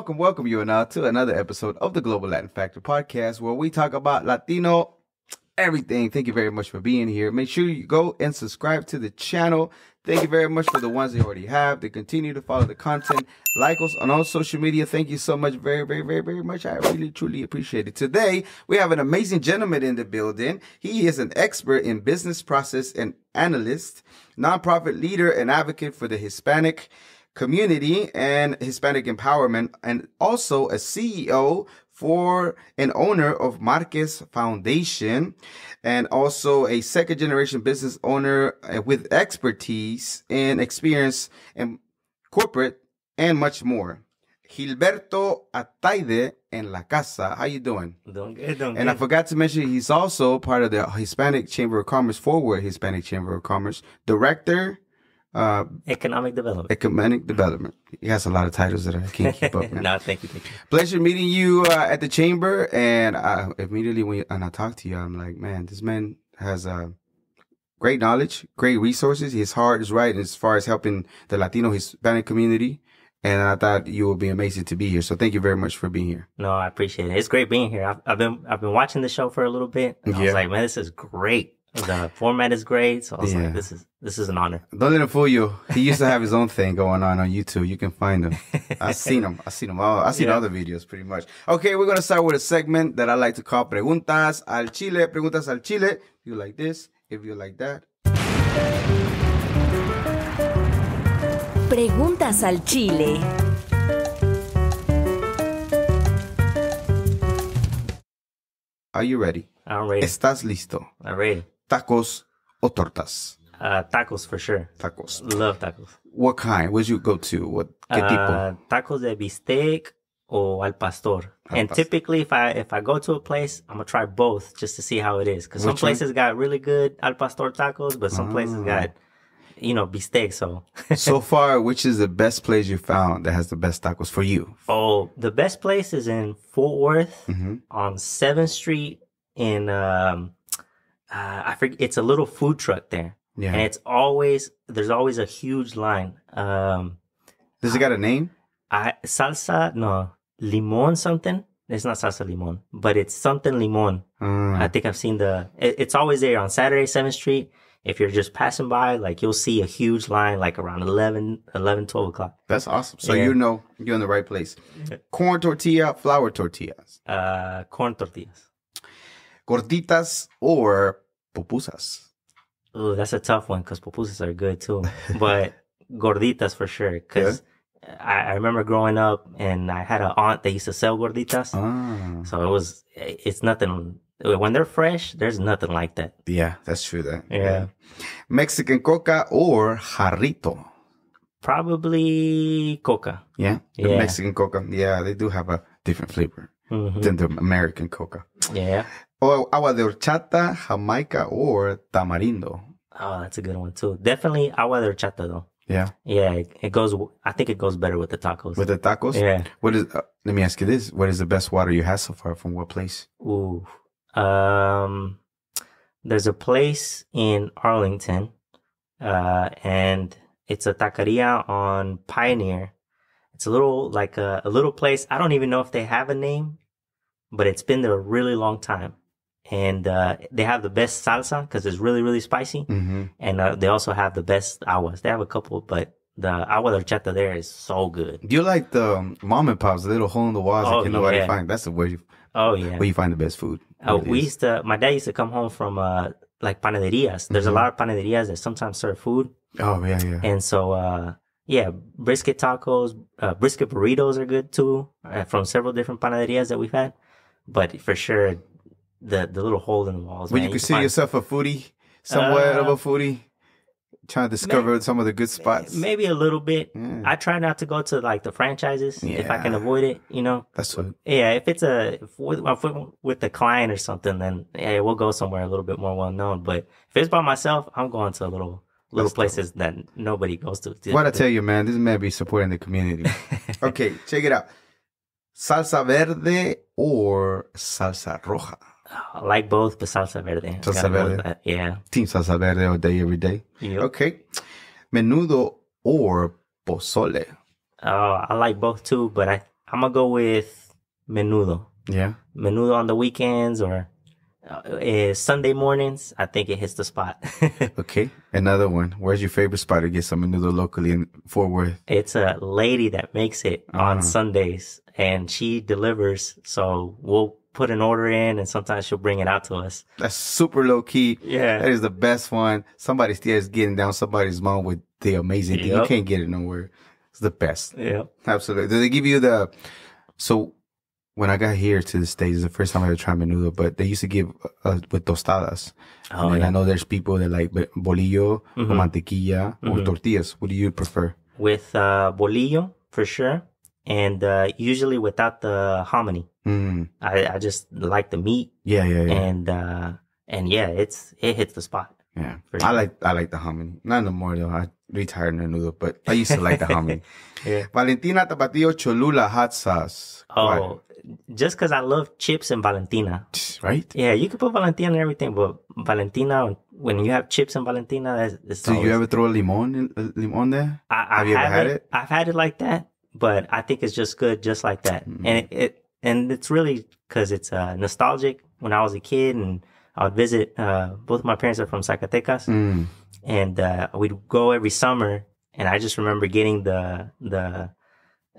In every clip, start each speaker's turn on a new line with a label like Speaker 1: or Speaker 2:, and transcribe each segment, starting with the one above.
Speaker 1: welcome, welcome you now to another episode of the Global Latin Factor podcast where we talk about Latino everything. Thank you very much for being here. Make sure you go and subscribe to the channel. Thank you very much for the ones they already have. They continue to follow the content. Like us on all social media. Thank you so much. Very, very, very, very much. I really, truly appreciate it. Today, we have an amazing gentleman in the building. He is an expert in business process and analyst, nonprofit leader and advocate for the Hispanic community and Hispanic empowerment, and also a CEO for an owner of Marquez Foundation and also a second generation business owner uh, with expertise and experience in corporate and much more. Gilberto Atayde en la casa. How you doing?
Speaker 2: Doing good, doing
Speaker 1: And I forgot to mention he's also part of the Hispanic Chamber of Commerce, Fort Worth Hispanic Chamber of Commerce, director, uh,
Speaker 2: Economic development.
Speaker 1: economic development. He has a lot of titles that I can't keep up. Man.
Speaker 2: no, thank you, thank you.
Speaker 1: Pleasure meeting you uh, at the chamber, and uh, immediately when and I talked to you, I'm like, man, this man has uh, great knowledge, great resources. His heart is right as far as helping the Latino Hispanic community, and I thought you would be amazing to be here. So thank you very much for being here.
Speaker 2: No, I appreciate it. It's great being here. I've, I've been I've been watching the show for a little bit. And I
Speaker 1: Yeah.
Speaker 2: was like, man, this is great. The format is great. So I was
Speaker 1: Yeah.
Speaker 2: like, this is this is an honor.
Speaker 1: Don't let him fool you. He used to have his own thing going on on YouTube. You can find him. I've seen him. I've seen him. All, I've seen
Speaker 2: Yeah.
Speaker 1: all the videos pretty much. Okay, we're gonna start with a segment that I like to call Preguntas al Chile. Preguntas al Chile. If you like this, if you like that.
Speaker 3: Preguntas al Chile.
Speaker 1: Are you ready?
Speaker 2: I'm ready.
Speaker 1: ¿Estás listo?
Speaker 2: I'm ready.
Speaker 1: ¿Tacos or tortas?
Speaker 2: Uh, tacos for sure.
Speaker 1: Tacos.
Speaker 2: Love tacos.
Speaker 1: What kind? Where'd you go to? What qué
Speaker 2: Uh,
Speaker 1: tipo?
Speaker 2: tacos de bistec or al pastor.
Speaker 1: Al
Speaker 2: and
Speaker 1: pastor.
Speaker 2: typically, if I if I go to a place, I'm gonna try both just to see how it is. Because some
Speaker 1: Which one?
Speaker 2: places got really good al pastor tacos, but some places
Speaker 1: Ah.
Speaker 2: got you know bistec. So
Speaker 1: so far, which is the best place you found that has the best tacos for you?
Speaker 2: Oh, the best place is in Fort Worth
Speaker 1: hmm
Speaker 2: on Seventh Street. In um, uh, I forget. It's a little food truck there,
Speaker 1: Yeah.
Speaker 2: and it's always there's always a huge line. Um,
Speaker 1: Does it got a name?
Speaker 2: I salsa no limon something. It's not salsa limon, but it's something limon.
Speaker 1: Mm.
Speaker 2: I think I've seen the. It, it's always there on Saturday, Seventh Street. If you're just passing by, like you'll see a huge line, like around 11, 11 12 o'clock.
Speaker 1: That's awesome. So
Speaker 2: Yeah.
Speaker 1: you know you're in the right place. Corn tortilla, flour tortillas,
Speaker 2: Uh, corn tortillas.
Speaker 1: Gorditas or pupusas.
Speaker 2: Ooh, that's a tough one because pupusas are good too. But gorditas for sure. Because I, I remember growing up and I had an aunt that used to sell gorditas.
Speaker 1: Ah,
Speaker 2: So it was, it's nothing, when they're fresh, there's nothing like that.
Speaker 1: yeah, that's true. That
Speaker 2: Yeah.
Speaker 1: Mexican coca or jarrito.
Speaker 2: Probably coca.
Speaker 1: Yeah, the
Speaker 2: Yeah.
Speaker 1: Mexican coca. Yeah, they do have a different flavor
Speaker 2: Mhm.
Speaker 1: than the American coca.
Speaker 2: Yeah.
Speaker 1: Or agua de horchata, jamaica or tamarindo.
Speaker 2: Oh, that's a good one too. Definitely agua de horchata though.
Speaker 1: Yeah,
Speaker 2: Yeah, it, it goes, I think it goes better with the tacos.
Speaker 1: with the tacos.
Speaker 2: yeah.
Speaker 1: What is? Uh, let me ask you this: What is the best water you had so far? From what place?
Speaker 2: Ooh. Um, there's a place in Arlington, uh, and it's a taqueria on Pioneer. It's a little like a, a little place. I don't even know if they have a name, but it's been there a really long time. And uh, they have the best salsa because it's really, really spicy.
Speaker 1: Mm-hmm.
Speaker 2: And uh, they also have the best aguas. They have a couple, but the agua de horchata there is so good.
Speaker 1: Do you like the um, mom and pops, the little hole in the walls that
Speaker 2: Oh,
Speaker 1: can nobody
Speaker 2: yeah.
Speaker 1: find? That's the where you
Speaker 2: Oh, yeah.
Speaker 1: where you find the best food.
Speaker 2: Uh, we
Speaker 1: is.
Speaker 2: used to, my dad used to come home from, uh, like panaderias. There's
Speaker 1: Mhm.
Speaker 2: a lot of panaderias that sometimes serve food.
Speaker 1: Oh yeah, yeah.
Speaker 2: And so, uh, yeah, brisket tacos, uh, brisket burritos are good too, uh, from several different panaderias that we've had. But for sure, the, the little hole in the walls.
Speaker 1: Would
Speaker 2: man,
Speaker 1: you
Speaker 2: can
Speaker 1: consider
Speaker 2: find-
Speaker 1: yourself a foodie? Somewhat of
Speaker 2: Uh,
Speaker 1: a foodie? Trying to discover some of the good spots.
Speaker 2: Maybe a little bit.
Speaker 1: Yeah.
Speaker 2: I try not to go to like the franchises if I can avoid it, you know?
Speaker 1: That's what.
Speaker 2: Yeah, if it's a if with, if with the client or something, then yeah, we'll go somewhere a little bit more well known. But if it's by myself, I'm going to a little
Speaker 1: little
Speaker 2: places that nobody goes to.
Speaker 1: What I tell you, man, this man be supporting the community. okay, check it out. Salsa verde or salsa roja?
Speaker 2: I like both, but salsa verde.
Speaker 1: Salsa
Speaker 2: Gotta go with
Speaker 1: verde.
Speaker 2: Yeah.
Speaker 1: Team salsa verde all day, every day.
Speaker 2: Yep.
Speaker 1: Okay. Menudo or pozole?
Speaker 2: Oh, I like both too, but I I'm gonna go with menudo.
Speaker 1: Yeah.
Speaker 2: Menudo on the weekends or uh, uh, Sunday mornings. I think it hits the spot.
Speaker 1: Okay. Another one. Where's your favorite spot to get some menudo locally in Fort Worth?
Speaker 2: it's a lady that makes it
Speaker 1: Ah.
Speaker 2: on Sundays, and she delivers. So we'll put an order in, and sometimes she'll bring it out to us.
Speaker 1: That's super low key.
Speaker 2: Yeah.
Speaker 1: That is the best one. Somebody still is getting down somebody's mom with the amazing thing. You can't get it nowhere. It's the best.
Speaker 2: Yeah.
Speaker 1: Absolutely. Do they give you the? So when I got here to the states, it's the first time I ever tried menudo, but they used to give uh, with tostadas.
Speaker 2: Oh
Speaker 1: and I know there's people that like bolillo or
Speaker 2: Mhm.
Speaker 1: mantequilla or
Speaker 2: Mhm.
Speaker 1: tortillas. What do you prefer?
Speaker 2: With uh, bolillo for sure, and uh, usually without the hominy.
Speaker 1: Mm.
Speaker 2: I, I just like the meat,
Speaker 1: Yeah, yeah, yeah.
Speaker 2: and uh, and yeah, it's it hits the spot.
Speaker 1: yeah.
Speaker 2: for
Speaker 1: I like I like the hominy. Not no more though. I retired menudo, but I used to like the hominy.
Speaker 2: Yeah.
Speaker 1: Valentina Tapatio Cholula hot sauce.
Speaker 2: Oh, just because I love chips and Valentina.
Speaker 1: Right.
Speaker 2: Yeah, you can put Valentina and everything, but Valentina, when you have chips and Valentina, that's, it's
Speaker 1: Do you ever throw a limon in, uh, limon there?
Speaker 2: I, I
Speaker 1: have you ever had it?
Speaker 2: I've had it like that, but I think it's just good, just like that.
Speaker 1: Mm.
Speaker 2: And it, it and it's really because it's uh, nostalgic. When I was a kid, and I would visit. Uh, both my parents are from Zacatecas,
Speaker 1: Mm.
Speaker 2: and uh, we'd go every summer. And I just remember getting the the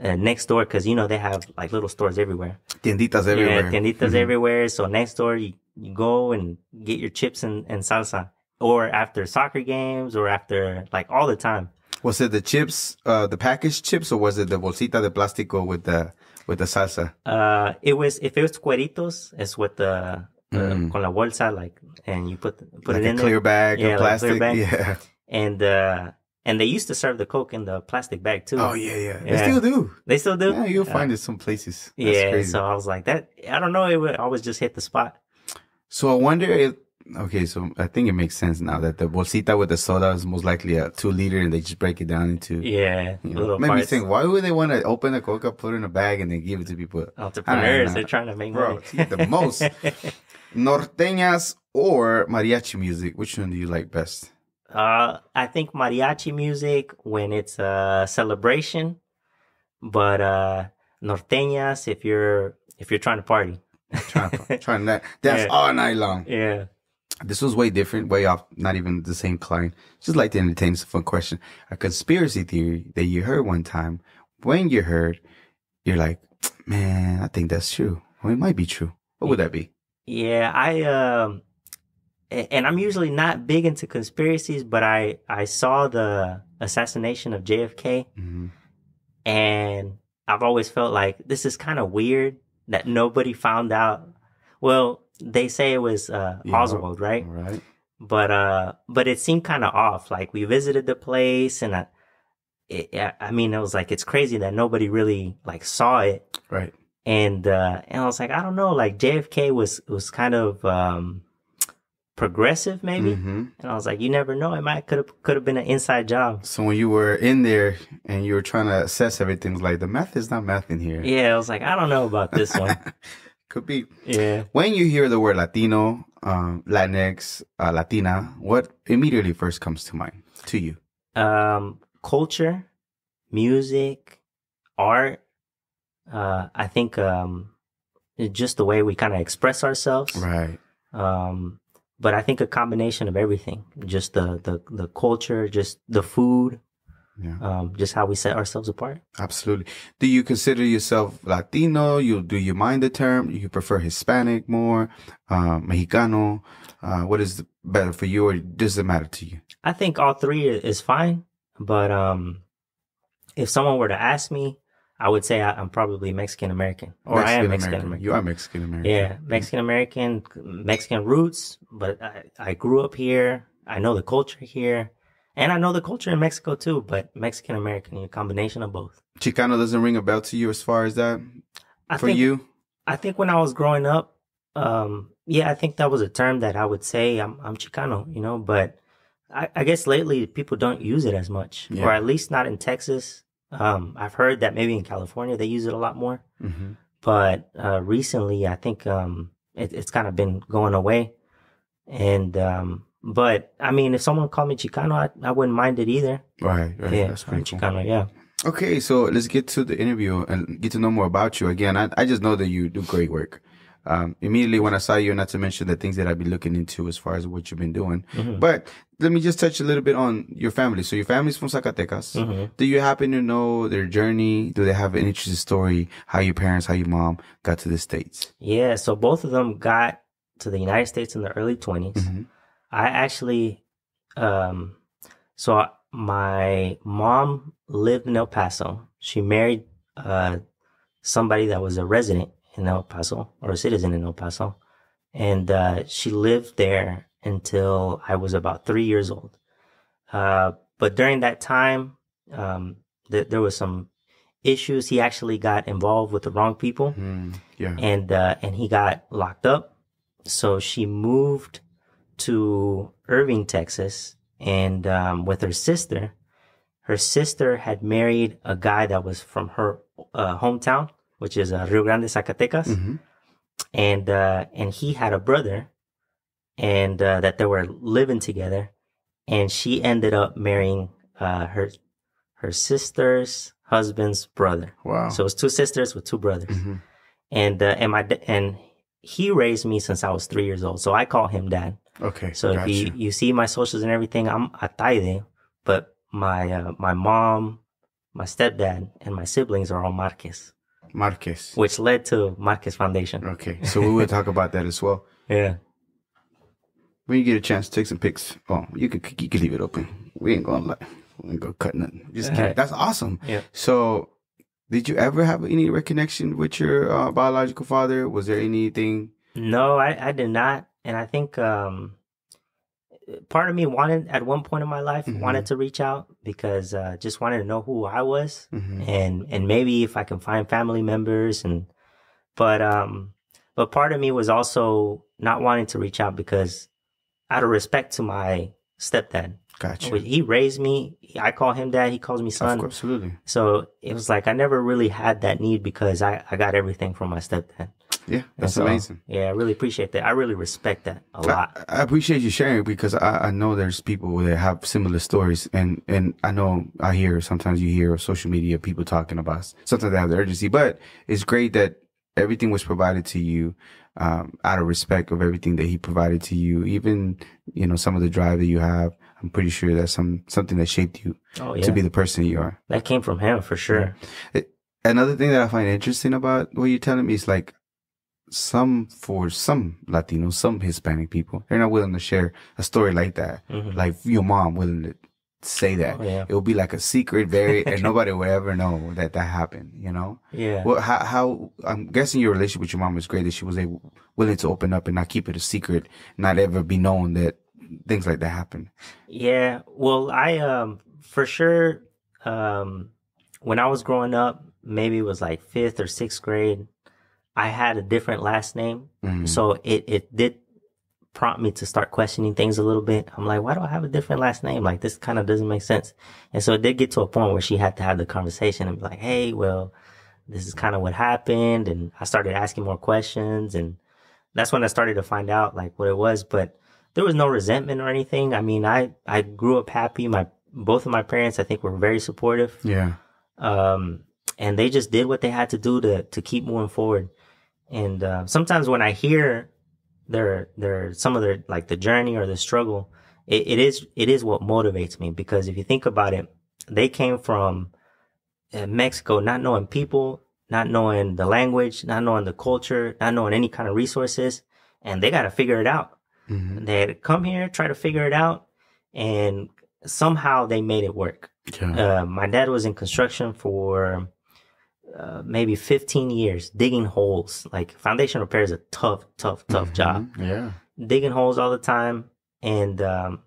Speaker 2: uh, next door because you know they have like little stores everywhere.
Speaker 1: Tienditas everywhere.
Speaker 2: Yeah, tienditas
Speaker 1: Mhm.
Speaker 2: everywhere. So next door, you, you go and get your chips and, and salsa. Or after soccer games, or after like all the time.
Speaker 1: Was it the chips, uh, the packaged chips, or was it the bolsita de plástico with the with the salsa?
Speaker 2: Uh, it was if it was cueritos, it's with the uh,
Speaker 1: Mm.
Speaker 2: con la bolsa, like, and you put put
Speaker 1: like
Speaker 2: it
Speaker 1: a
Speaker 2: in
Speaker 1: clear
Speaker 2: there,
Speaker 1: bag
Speaker 2: Yeah,
Speaker 1: of
Speaker 2: like a clear
Speaker 1: plastic.
Speaker 2: bag.
Speaker 1: Yeah.
Speaker 2: and uh, and they used to serve the coke in the plastic bag too.
Speaker 1: Oh yeah, yeah. They still do.
Speaker 2: They still do.
Speaker 1: Yeah, you'll
Speaker 2: Uh,
Speaker 1: find it some places. That's
Speaker 2: yeah,
Speaker 1: crazy.
Speaker 2: so I was like that. I don't know. It would always just hit the spot.
Speaker 1: So I wonder if okay, so I think it makes sense now that the bolsita with the soda is most likely a two liter, and they just break it down into.
Speaker 2: Yeah,
Speaker 1: You know,
Speaker 2: little
Speaker 1: made me think, why would they want to open a Coca, put it in a bag, and then give it to people?
Speaker 2: Entrepreneurs, they're trying to make
Speaker 1: Bro,
Speaker 2: money.
Speaker 1: the most. Norteñas or mariachi music? Which one do you like best?
Speaker 2: Uh, I think mariachi music when it's a celebration, but uh, norteñas if you're if you're trying to party.
Speaker 1: Trying, trying that dance
Speaker 2: Yeah.
Speaker 1: all night long.
Speaker 2: yeah.
Speaker 1: This was way different, way off, not even the same client. Just like to entertain. A fun question. A conspiracy theory that you heard one time. When you heard, you're like, man, I think that's true. Well, it might be true. What would that be?
Speaker 2: Yeah, I um and I'm usually not big into conspiracies, but I I saw the assassination of JFK
Speaker 1: hmm
Speaker 2: and I've always felt like this is kind of weird that nobody found out. Well, they say it was uh
Speaker 1: Yeah.
Speaker 2: Oswald, right?
Speaker 1: Right.
Speaker 2: But uh but it seemed kind of off. Like we visited the place and I it, I mean, it was like it's crazy that nobody really like saw it
Speaker 1: Right.
Speaker 2: and uh and I was like, I don't know, like JFK was was kind of um progressive maybe.
Speaker 1: hmm
Speaker 2: And I was like, you never know, it might could have could have been an inside job.
Speaker 1: So when you were in there and you were trying to assess everything, like the math is not math in here.
Speaker 2: Yeah, I was like, I don't know about this one.
Speaker 1: Could be.
Speaker 2: yeah.
Speaker 1: When you hear the word Latino, um, Latinx, uh, Latina, what immediately first comes to mind to you?
Speaker 2: Um culture, music, art, uh I think um just the way we kind of express ourselves.
Speaker 1: Right.
Speaker 2: Um but I think a combination of everything. Just the the the culture, just the food,
Speaker 1: Yeah.
Speaker 2: um just how we set ourselves apart.
Speaker 1: Absolutely. Do you consider yourself Latino? You do you mind the term? You prefer Hispanic more, uh, Mexicano? Uh, what is better for you, or does it matter to you?
Speaker 2: I think all three is fine, but um, if someone were to ask me, I would say I, I'm probably Mexican American, or I am Mexican American.
Speaker 1: You are Mexican American.
Speaker 2: yeah, Mexican American, Mexican roots, but I, I grew up here. I know the culture here, and I know the culture in Mexico too. But Mexican American, a combination of both.
Speaker 1: Chicano doesn't ring a bell to you as far as that
Speaker 2: I
Speaker 1: for
Speaker 2: think,
Speaker 1: you.
Speaker 2: I think when I was growing up, um, yeah, I think that was a term that I would say I'm I'm Chicano, you know, but I, I guess lately people don't use it as much,
Speaker 1: Yeah.
Speaker 2: or at least not in Texas. Um, I've heard that maybe in California they use it a lot more,
Speaker 1: hmm
Speaker 2: but uh, recently I think um, it, it's kind of been going away. And um, but I mean, if someone called me Chicano, I, I wouldn't mind it either.
Speaker 1: Right. Right.
Speaker 2: yeah,
Speaker 1: That's
Speaker 2: I'm
Speaker 1: pretty cool.
Speaker 2: Chicano. Yeah.
Speaker 1: Okay, so let's get to the interview and get to know more about you. Again, I, I just know that you do great work. Um, immediately when I saw you, not to mention the things that I've been looking into as far as what you've been doing.
Speaker 2: Mhm.
Speaker 1: But let me just touch a little bit on your family. So your family's from Zacatecas.
Speaker 2: Mhm.
Speaker 1: Do you happen to know their journey? Do they have an interesting story? How your parents, how your mom got to the States?
Speaker 2: Yeah, so both of them got to the United States in the early 20s.
Speaker 1: Mhm.
Speaker 2: I actually, um, so I- my mom lived in El Paso. She married uh, somebody that was a resident in El Paso or a citizen in El Paso. And uh, she lived there until I was about three years old. Uh, but during that time, um, th- there was some issues. He actually got involved with the wrong people
Speaker 1: Mm, yeah.
Speaker 2: and uh, and he got locked up. So she moved to Irving, Texas, and um, with her sister. Her sister had married a guy that was from her uh, hometown, which is uh, Rio Grande, Zacatecas,
Speaker 1: hmm
Speaker 2: and uh, and he had a brother, and uh, that they were living together, and she ended up marrying uh, her her sister's husband's brother.
Speaker 1: Wow.
Speaker 2: So it's two sisters with two brothers
Speaker 1: hmm
Speaker 2: and uh, and my and he raised me since I was three years old, so I call him dad.
Speaker 1: Okay.
Speaker 2: So
Speaker 1: gotcha.
Speaker 2: if you you see my socials and everything, I'm Atayde, but my uh, my mom, my stepdad, and my siblings are all Marquez,
Speaker 1: Marquez.
Speaker 2: which led to Marquez Foundation.
Speaker 1: Okay. So we will talk about that as well.
Speaker 2: Yeah,
Speaker 1: When you get a chance, to take some pics. Oh, you could you could leave it open. We ain't gonna like we ain't gonna cut nothing. Just kidding. That's awesome.
Speaker 2: Yeah.
Speaker 1: So, did you ever have any reconnection with your uh, biological father? Was there anything?
Speaker 2: no, I I did not, and I think um, part of me wanted at one point in my life
Speaker 1: Mhm.
Speaker 2: wanted to reach out because uh, just wanted to know who I was.
Speaker 1: Mhm.
Speaker 2: and and maybe if I can find family members and but um but part of me was also not wanting to reach out because out of respect to my stepdad
Speaker 1: Gotcha.
Speaker 2: he raised me I call him dad he calls me son
Speaker 1: course, absolutely.
Speaker 2: so it was like I never really had that need because I I got everything from my stepdad
Speaker 1: Yeah, that's
Speaker 2: so,
Speaker 1: amazing.
Speaker 2: yeah I really appreciate that I really respect that a lot
Speaker 1: I, I appreciate you sharing because I, I know there's people that have similar stories, and and I know I hear sometimes you hear social media people talking about sometimes they have the urgency, but it's great that everything was provided to you um, out of respect of everything that he provided to you. Even you know some of the drive that you have, I'm pretty sure that's some something that shaped you
Speaker 2: oh yeah
Speaker 1: to be the person you are.
Speaker 2: that came from him for sure
Speaker 1: Another thing that I find interesting about what you're telling me is like some for some Latinos, some Hispanic people, they're not willing to share a story like that.
Speaker 2: Mhm.
Speaker 1: Like your mom willing to say that.
Speaker 2: oh yeah
Speaker 1: It would be like a secret, very, and nobody would ever know that that happened. You know.
Speaker 2: yeah
Speaker 1: Well, how, how I'm guessing your relationship with your mom was great that she was able willing to open up and not keep it a secret, not ever be known that things like that happen.
Speaker 2: Yeah, well, I um for sure um when I was growing up, maybe it was like 5th or 6th grade, I had a different last name.
Speaker 1: Mhm.
Speaker 2: So it it did prompt me to start questioning things a little bit. I'm like, why do I have a different last name? Like this kind of doesn't make sense. And so it did get to a point where she had to have the conversation and be like, "Hey, well, this is kind of what happened." And I started asking more questions and that's when I started to find out like what it was, but there was no resentment or anything. I mean, I I grew up happy. My both of my parents, I think, were very supportive
Speaker 1: Yeah.
Speaker 2: um, and they just did what they had to do to to keep moving forward. And uh, sometimes when I hear their their some of their like the journey or the struggle, it, it is it is what motivates me because if you think about it, they came from uh, Mexico not knowing people, not knowing the language, not knowing the culture, not knowing any kind of resources, and they got to figure it out.
Speaker 1: Mhm.
Speaker 2: They had to come here, try to figure it out, and somehow they made it work
Speaker 1: Yeah.
Speaker 2: uh, my dad was in construction for uh, maybe 15 years, digging holes. Like foundation repair is a tough, tough, tough job.
Speaker 1: Mhm. Yeah.
Speaker 2: Digging holes all the time, and um,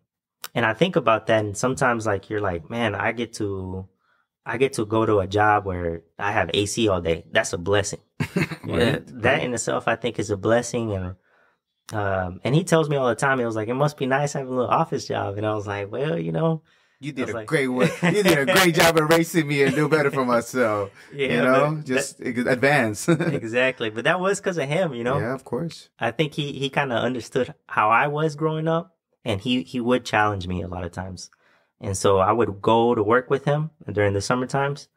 Speaker 2: and I think about that, and sometimes like you're like, man, I get to, I get to go to a job where I have AC all day. That's a blessing. Yeah, that in itself, I think, is a blessing. And um, and he tells me all the time, he was like, it must be nice having a little office job. And I was like, well, you know,
Speaker 1: You did a
Speaker 2: like-
Speaker 1: great work. You did a great job erasing me and do better for myself.
Speaker 2: yeah,
Speaker 1: you know, just advance.
Speaker 2: exactly. But that was because of him, you know.
Speaker 1: Yeah, of course.
Speaker 2: I think he he kind of understood how I was growing up, and he he would challenge me a lot of times, and so I would go to work with him during the summer times,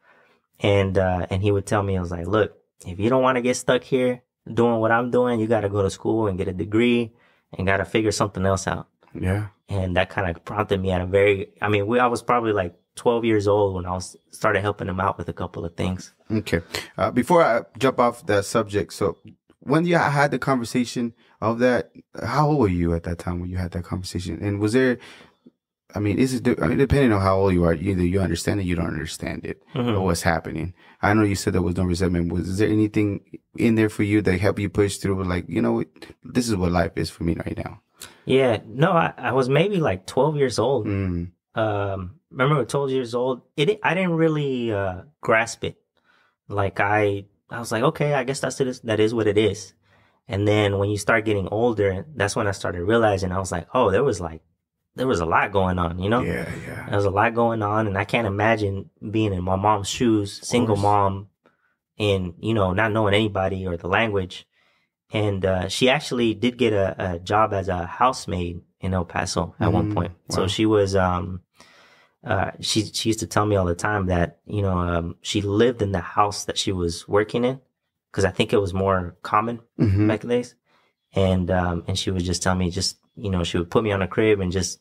Speaker 2: and uh, and he would tell me, I was like, look, if you don't want to get stuck here doing what I'm doing, you got to go to school and get a degree and got to figure something else out.
Speaker 1: Yeah.
Speaker 2: And that kind of prompted me at a very, I mean, we, I was probably like 12 years old when I was started helping him out with a couple of things.
Speaker 1: Okay. Uh, before I jump off that subject, so when you had the conversation of that, how old were you at that time when you had that conversation? And was there, I mean, is it, I mean, depending on how old you are, either you understand it, you don't understand it,
Speaker 2: Mhm.
Speaker 1: or what's happening. I know you said there was no resentment. Was there anything in there for you that helped you push through? Like, you know, this is what life is for me right now.
Speaker 2: Yeah, no, I, I was maybe like 12 years old.
Speaker 1: Mm.
Speaker 2: um remember 12 years old it i didn't really uh grasp it like i i was like okay i guess that's it that is what it is and then when you start getting older that's when i started realizing i was like oh there was like there was a lot going on you know
Speaker 1: Yeah, yeah.
Speaker 2: there was a lot going on and i can't imagine being in my mom's shoes single mom and you know not knowing anybody or the language and uh, she actually did get a, a job as a housemaid in El Paso at one
Speaker 1: Mm,
Speaker 2: point.
Speaker 1: wow.
Speaker 2: So she was, um, uh, she she used to tell me all the time that you know um, she lived in the house that she was working in because I think it was more common
Speaker 1: hmm
Speaker 2: back in the days, and um, and she would just tell me just you know she would put me on a crib and just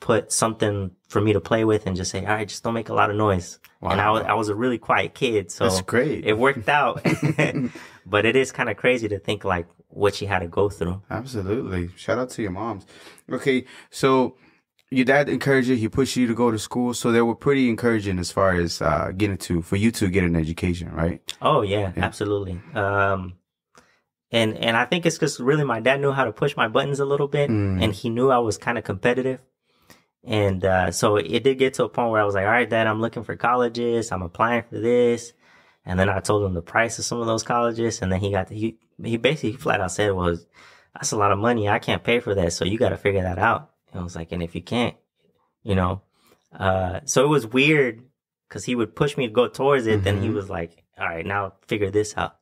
Speaker 2: put something for me to play with and just say all right just don't make a lot of noise and I was I was a really quiet kid so
Speaker 1: That's great.
Speaker 2: it worked out. but it is kind of crazy to think like what she had to go through.
Speaker 1: Absolutely. Shout out to your moms. Okay, so your dad encouraged you, he pushed you to go to school, so they were pretty encouraging as far as uh, getting to for you to get an education, right?
Speaker 2: Oh yeah,
Speaker 1: Yeah.
Speaker 2: absolutely. Um, and and I think it's because really my dad knew how to push my buttons a little bit,
Speaker 1: Mm.
Speaker 2: and he knew I was kind of competitive. And uh, so it did get to a point where I was like, all right, dad, I'm looking for colleges. I'm applying for this. And then I told him the price of some of those colleges. And then he got, he, he basically flat out said, well, that's a lot of money. I can't pay for that. So you got to figure that out. And I was like, and if you can't, you know, uh, so it was weird because he would push me to go towards it. Then he
Speaker 1: Mhm.
Speaker 2: was like, all right, now figure this out.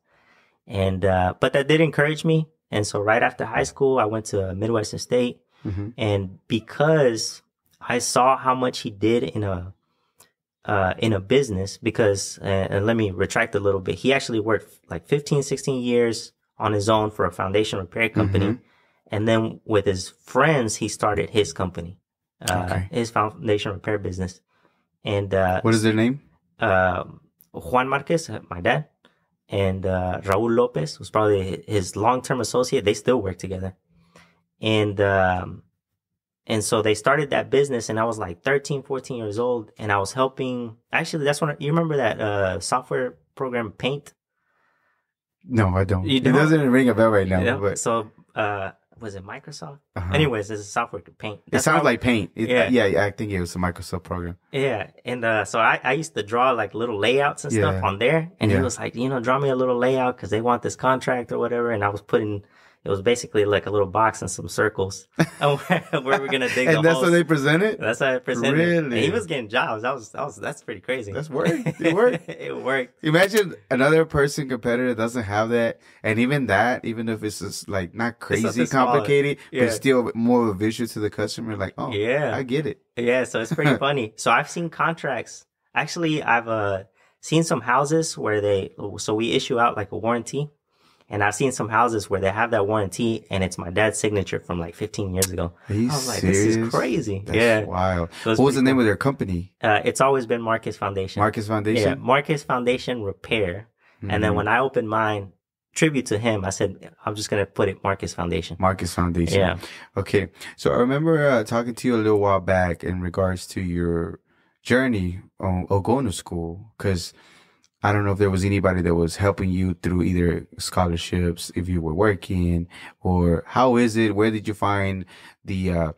Speaker 2: And, uh, but that did encourage me. And so right after high school, I went to Midwestern State.
Speaker 1: hmm
Speaker 2: And because I saw how much he did in a, uh, in a business, because, uh, and let me retract a little bit. He actually worked like 15, 16 years on his own for a foundation repair company.
Speaker 1: Mhm.
Speaker 2: And then with his friends, he started his company, uh,
Speaker 1: Okay.
Speaker 2: his foundation repair business. And, uh,
Speaker 1: What is their name?
Speaker 2: uh, Juan Marquez, uh, my dad, and uh, Raul Lopez was probably his long-term associate. They still work together, and um, and so they started that business. And I was like 13, 14 years old, and I was helping. Actually, that's when you remember that uh, software program Paint.
Speaker 1: No, I don't.
Speaker 2: You
Speaker 1: It
Speaker 2: don't?
Speaker 1: doesn't ring a bell right now.
Speaker 2: Yeah.
Speaker 1: But
Speaker 2: So uh, was it Microsoft?
Speaker 1: uh-huh.
Speaker 2: Anyways, this is software Paint.
Speaker 1: it sounds like Paint. It,
Speaker 2: Yeah.
Speaker 1: yeah, yeah. I think it was a Microsoft program.
Speaker 2: Yeah, and uh, so I, I used to draw like little layouts and stuff on there, and
Speaker 1: Yeah.
Speaker 2: he was like, you know, draw me a little layout because they want this contract or whatever, and I was putting, it was basically like a little box and some circles, where, where we're gonna dig
Speaker 1: and that's
Speaker 2: holes.
Speaker 1: how they presented.
Speaker 2: that's how I presented. it. And
Speaker 1: Really?
Speaker 2: he was getting jobs. That was that was that's pretty crazy.
Speaker 1: That's work. It worked.
Speaker 2: it worked.
Speaker 1: Imagine another person competitor doesn't have that, and even that, even if it's just like not crazy complicated,
Speaker 2: Yeah.
Speaker 1: but still more of a visual to the customer. Like, oh,
Speaker 2: Yeah.
Speaker 1: I get it.
Speaker 2: Yeah, so it's pretty funny. So I've seen contracts. Actually, I've uh seen some houses where they so we issue out like a warranty. And I've seen some houses where they have that warranty and it's my dad's signature from like 15 years ago.
Speaker 1: Are you
Speaker 2: I was like,
Speaker 1: serious?
Speaker 2: this is crazy.
Speaker 1: That's
Speaker 2: yeah.
Speaker 1: wild.
Speaker 2: So
Speaker 1: what was the name of their company?
Speaker 2: Uh, it's always been Marquez Foundation. Marquez
Speaker 1: Foundation?
Speaker 2: yeah. Marquez Foundation Repair. And then
Speaker 1: Mhm.
Speaker 2: when I opened mine, tribute to him, I said, I'm just going to put it Marquez Foundation.
Speaker 1: Marquez Foundation.
Speaker 2: Yeah.
Speaker 1: Okay. So I remember uh, talking to you a little while back in regards to your journey on, of going to school. Cause I don't know if there was anybody that was helping you through either scholarships, if you were working or how is it? Where did you find the, uh,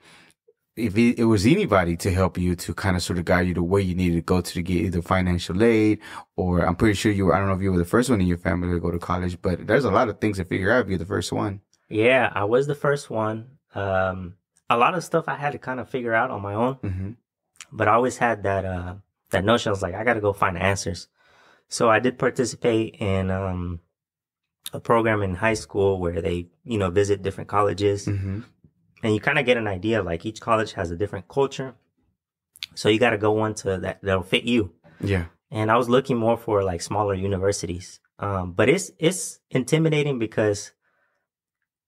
Speaker 1: if it, it was anybody to help you to kind of sort of guide you to where you needed to go to to get either financial aid or I'm pretty sure you were, I don't know if you were the first one in your family to go to college, but there's a lot of things to figure out if you're the first one.
Speaker 2: Yeah, I was the first one. Um, a lot of stuff I had to kind of figure out on my own.
Speaker 1: hmm
Speaker 2: but I always had that uh that notion. I was like, I got to go find answers. So I did participate in um a program in high school where they you know visit different colleges
Speaker 1: hmm
Speaker 2: and you kind of get an idea like each college has a different culture. So you got to go one to that that'll fit you.
Speaker 1: Yeah.
Speaker 2: and I was looking more for like smaller universities. Um, but it's it's intimidating because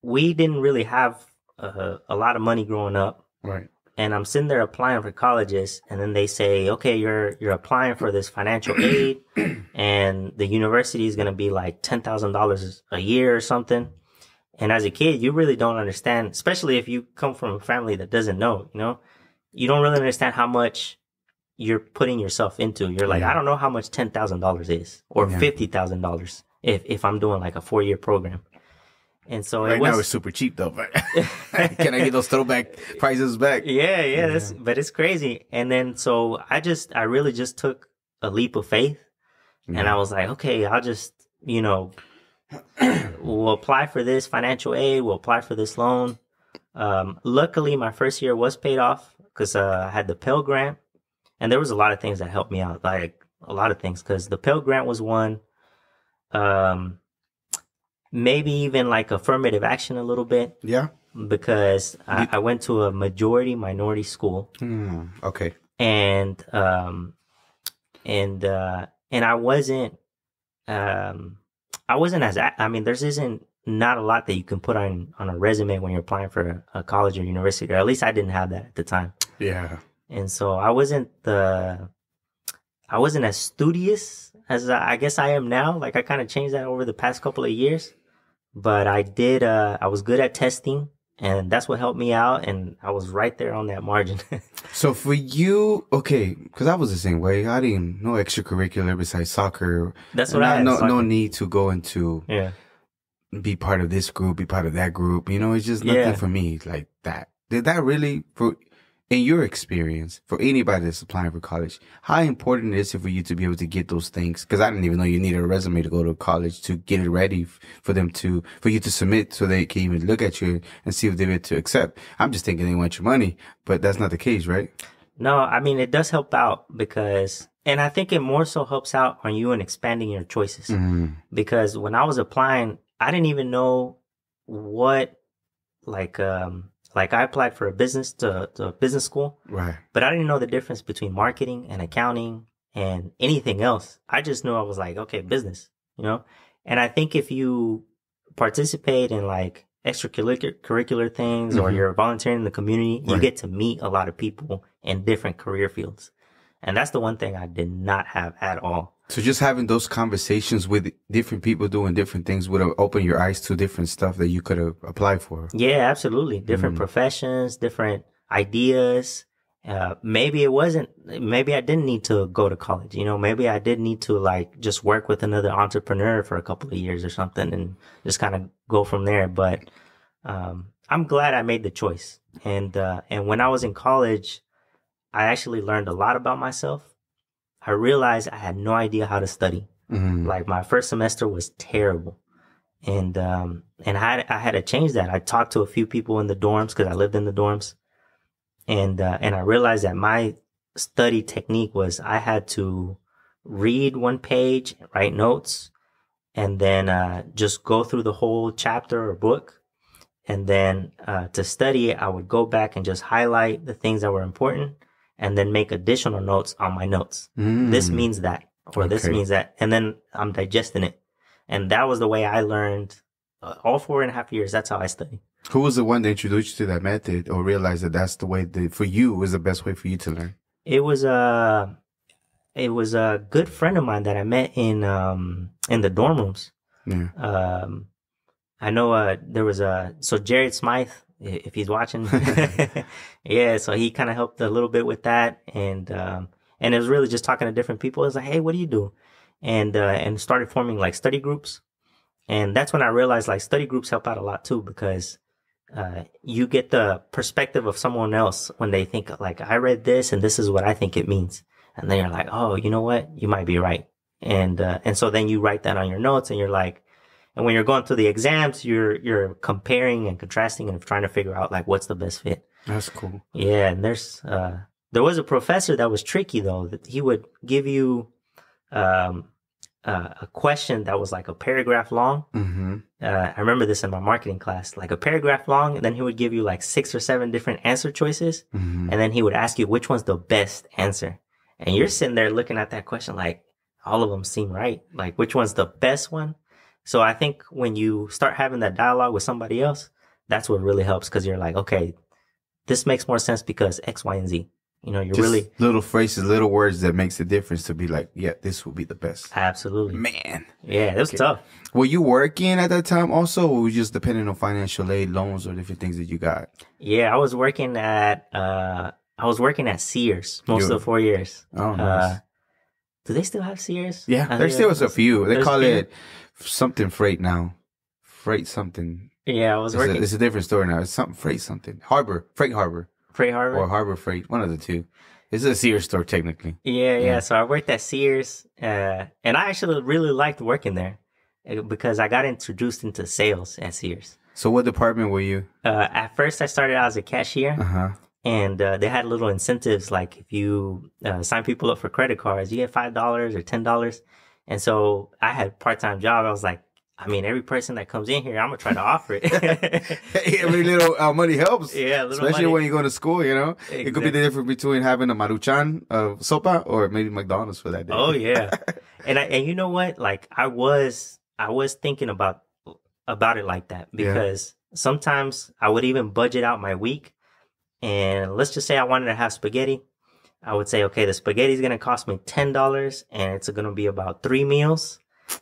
Speaker 2: we didn't really have a, a lot of money growing up,
Speaker 1: Right.
Speaker 2: And I'm sitting there applying for colleges, and then they say, okay, you're you're applying for this financial aid, and the university is going to be like ten thousand dollars a year or something. And as a kid, you really don't understand, especially if you come from a family that doesn't know. You know, you don't really understand how much you're putting yourself into. You're like,
Speaker 1: Yeah.
Speaker 2: I don't know how much ten thousand dollars is, or
Speaker 1: Yeah.
Speaker 2: fifty thousand dollars if if I'm doing like a four year program. And so
Speaker 1: Right
Speaker 2: it
Speaker 1: now
Speaker 2: was
Speaker 1: it's super cheap though. But can I get those throwback prices back?
Speaker 2: yeah, yeah, that's but it's crazy. And then so I just I really just took a leap of faith and I was like, okay, I'll just, you know, we'll apply for this financial aid, we'll apply for this loan. Um, luckily my first year was paid off because uh, I had the Pell Grant and there was a lot of things that helped me out, like a lot of things because the Pell Grant was one. Um, maybe even like affirmative action a little bit
Speaker 1: Yeah.
Speaker 2: because I, I went to a majority minority school
Speaker 1: Hmm. okay.
Speaker 2: and um and uh and I wasn't um I wasn't as I mean there's isn't not a lot that you can put on on a resume when you're applying for a, a college or university or at least I didn't have that at the time
Speaker 1: Yeah.
Speaker 2: and so I wasn't the I wasn't as studious as I I guess I am now like I kind of changed that over the past couple of years but I did uh I was good at testing and that's what helped me out and I was right there on that margin
Speaker 1: So for you, okay, because I was the same way. I didn't no extracurricular besides soccer.
Speaker 2: that's
Speaker 1: And
Speaker 2: what I had
Speaker 1: no no need to go into
Speaker 2: yeah
Speaker 1: be part of this group, be part of that group. You know, it's just nothing
Speaker 2: Yeah.
Speaker 1: for me like that. Did that really for in your experience for anybody that's applying for college? How important is it for you to be able to get those things? Because I didn't even know you needed a resume to go to college to get it ready for them to for you to submit so they can even look at you and see if they're to accept. I'm just thinking they want your money, but that's not the case, right?
Speaker 2: No, I mean it does help out because, and I think it more so helps out on you in expanding your choices.
Speaker 1: Mm.
Speaker 2: Because when I was applying, I didn't even know what, like, um, like I applied for a business to, to a business school,
Speaker 1: Right.
Speaker 2: but I didn't know the difference between marketing and accounting and anything else. I just knew I was like, okay, business, you know. And I think if you participate in like extracurricular things or
Speaker 1: Mhm.
Speaker 2: you're volunteering in the community, you get to meet a lot of people in different career fields. And that's the one thing I did not have at all.
Speaker 1: So just having those conversations with different people doing different things would have opened your eyes to different stuff that you could have applied for.
Speaker 2: Yeah, absolutely. Different
Speaker 1: Mm.
Speaker 2: professions, different ideas. Uh, maybe it wasn't, maybe I didn't need to go to college. You know, maybe I did need to like just work with another entrepreneur for a couple of years or something and just kind of go from there. But, um, I'm glad I made the choice. And, uh, and when I was in college, I actually learned a lot about myself. I realized I had no idea how to study.
Speaker 1: Mm.
Speaker 2: Like my first semester was terrible. And um and I had I had to change that. I talked to a few people in the dorms because I lived in the dorms. And uh, and I realized that my study technique was I had to read one page, write notes, and then uh, just go through the whole chapter or book. And then uh, to study I would go back and just highlight the things that were important and then make additional notes on my notes this
Speaker 1: Mm.
Speaker 2: means that or this means that and then i'm digesting it and that was the way i learned uh, all four and a half years that's how i study
Speaker 1: Who was the one that introduced you to that method or realized that that's the way that for you was the best way for you to learn?
Speaker 2: it was a it was a good friend of mine that i met in um in the dorm rooms
Speaker 1: Yeah.
Speaker 2: um i know uh there was a so jared smythe if he's watching. Yeah so he kind of helped a little bit with that and um and it was really just talking to different people. It was like hey what do you do? And uh and started forming like study groups. And that's when i realized like study groups help out a lot too because uh you get the perspective of someone else when they think like i read this and this is what i think it means. And then you're like oh you know what? You might be right. And uh and so then you write that on your notes and you're like and when you're going through the exams, you're you're comparing and contrasting and trying to figure out like what's the best fit.
Speaker 1: That's cool.
Speaker 2: Yeah, and there's uh there was a professor that was tricky though that he would give you um uh, a question that was like a paragraph long.
Speaker 1: Mm-hmm.
Speaker 2: Uh, I remember this in my marketing class, like a paragraph long, and then he would give you like six or seven different answer choices,
Speaker 1: Mm-hmm.
Speaker 2: and then he would ask you which one's the best answer. And you're sitting there looking at that question like, all of them seem right. Like which one's the best one? So I think when you start having that dialogue with somebody else, that's what really helps because you're like, okay, this makes more sense because X, Y, and Z. You know, you're
Speaker 1: Just
Speaker 2: really
Speaker 1: little phrases, little words that makes a difference to be like, yeah, this will be the best.
Speaker 2: absolutely.
Speaker 1: Man,
Speaker 2: Yeah, it was tough.
Speaker 1: were you working at that time also, or were you just depending on financial aid, loans, or different things that you got?
Speaker 2: Yeah, I was working at uh I was working at Sears most
Speaker 1: You-
Speaker 2: of the four years.
Speaker 1: Oh, nice.
Speaker 2: Uh, do they still have Sears?
Speaker 1: yeah, there still was a few. They
Speaker 2: there's
Speaker 1: call
Speaker 2: few.
Speaker 1: it something freight now. Freight something.
Speaker 2: Yeah, I was
Speaker 1: It's a,
Speaker 2: working
Speaker 1: it's a different story now. It's something freight something. Harbor, freight harbor,
Speaker 2: Freight Harbor.
Speaker 1: or harbor freight. One of the two. It's a Sears store technically.
Speaker 2: Yeah, yeah.
Speaker 1: Yeah.
Speaker 2: So I worked at Sears, uh, and I actually really liked working there uh, because I got introduced into sales at Sears.
Speaker 1: So what department were you?
Speaker 2: Uh, at first, I started out as a cashier,
Speaker 1: Uh huh.
Speaker 2: and uh, they had little incentives like if you uh, sign people up for credit cards, you get five dollars or ten dollars. And so I had part time job. I was like, I mean, every person that comes in here, I'm gonna try to offer it.
Speaker 1: Every little uh, money helps.
Speaker 2: yeah, a little
Speaker 1: Especially
Speaker 2: money.
Speaker 1: when you go to school, you know, it could be the difference between having a maruchan of sopa or maybe McDonald's for that day.
Speaker 2: Oh yeah, and I, and you know what? Like I was I was thinking about about it like that
Speaker 1: Yeah.
Speaker 2: because sometimes I would even budget out my week, and let's just say I wanted to have spaghetti. I would say, okay, the spaghetti is gonna cost me ten dollars, and it's gonna be about three meals,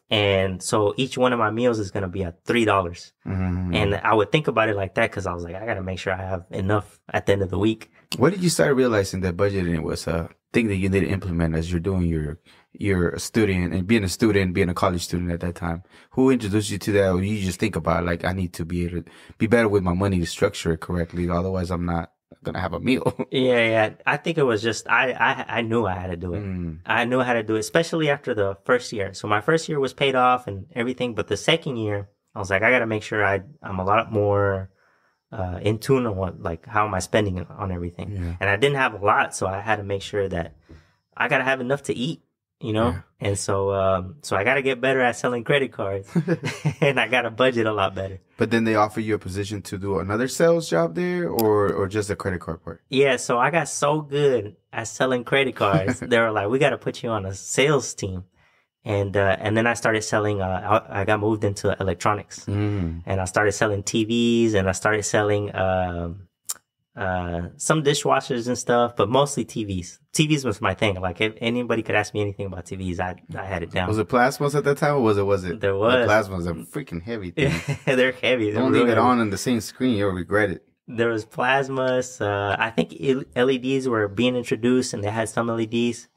Speaker 2: and so each one of my meals is gonna be at three dollars.
Speaker 1: Mhm.
Speaker 2: And I would think about it like that because I was like, I gotta make sure I have enough at the end of the week.
Speaker 1: When did you start realizing that budgeting was a thing that you need to implement as you're doing your you're student and being a student, being a college student at that time? Who introduced you to that, or you just think about like I need to be able to be better with my money to structure it correctly, otherwise I'm not gonna have a meal.
Speaker 2: Yeah, yeah. I think it was just I I I knew I had to do it.
Speaker 1: Mm.
Speaker 2: I knew how to do it, especially after the first year. So my first year was paid off and everything, but the second year, I was like, I got to make sure I I'm a lot more uh, in tune on what like how am I spending on everything.
Speaker 1: Yeah.
Speaker 2: And I didn't have a lot, so I had to make sure that I got to have enough to eat, you know.
Speaker 1: Yeah.
Speaker 2: And so um so I got to get better at selling credit cards, and I got to budget a lot better.
Speaker 1: But then they offer you a position to do another sales job there, or or just a credit card part.
Speaker 2: Yeah, so I got so good at selling credit cards. they were like, "We got to put you on a sales team," and uh, and then I started selling. Uh, I, I got moved into electronics,
Speaker 1: Mm.
Speaker 2: and I started selling TVs, and I started selling um, uh, some dishwashers and stuff, but mostly TVs. TVs was my thing. Like if anybody could ask me anything about TVs, I I had it down.
Speaker 1: Was it plasmas at that time, or was it was it?
Speaker 2: There
Speaker 1: The
Speaker 2: was.
Speaker 1: plasmas are freaking heavy. Thing.
Speaker 2: They're heavy. They're
Speaker 1: Don't leave it
Speaker 2: heavy.
Speaker 1: on in the same screen; you'll regret it.
Speaker 2: there was plasmas. Uh, I think LEDs were being introduced, and they had some LEDs.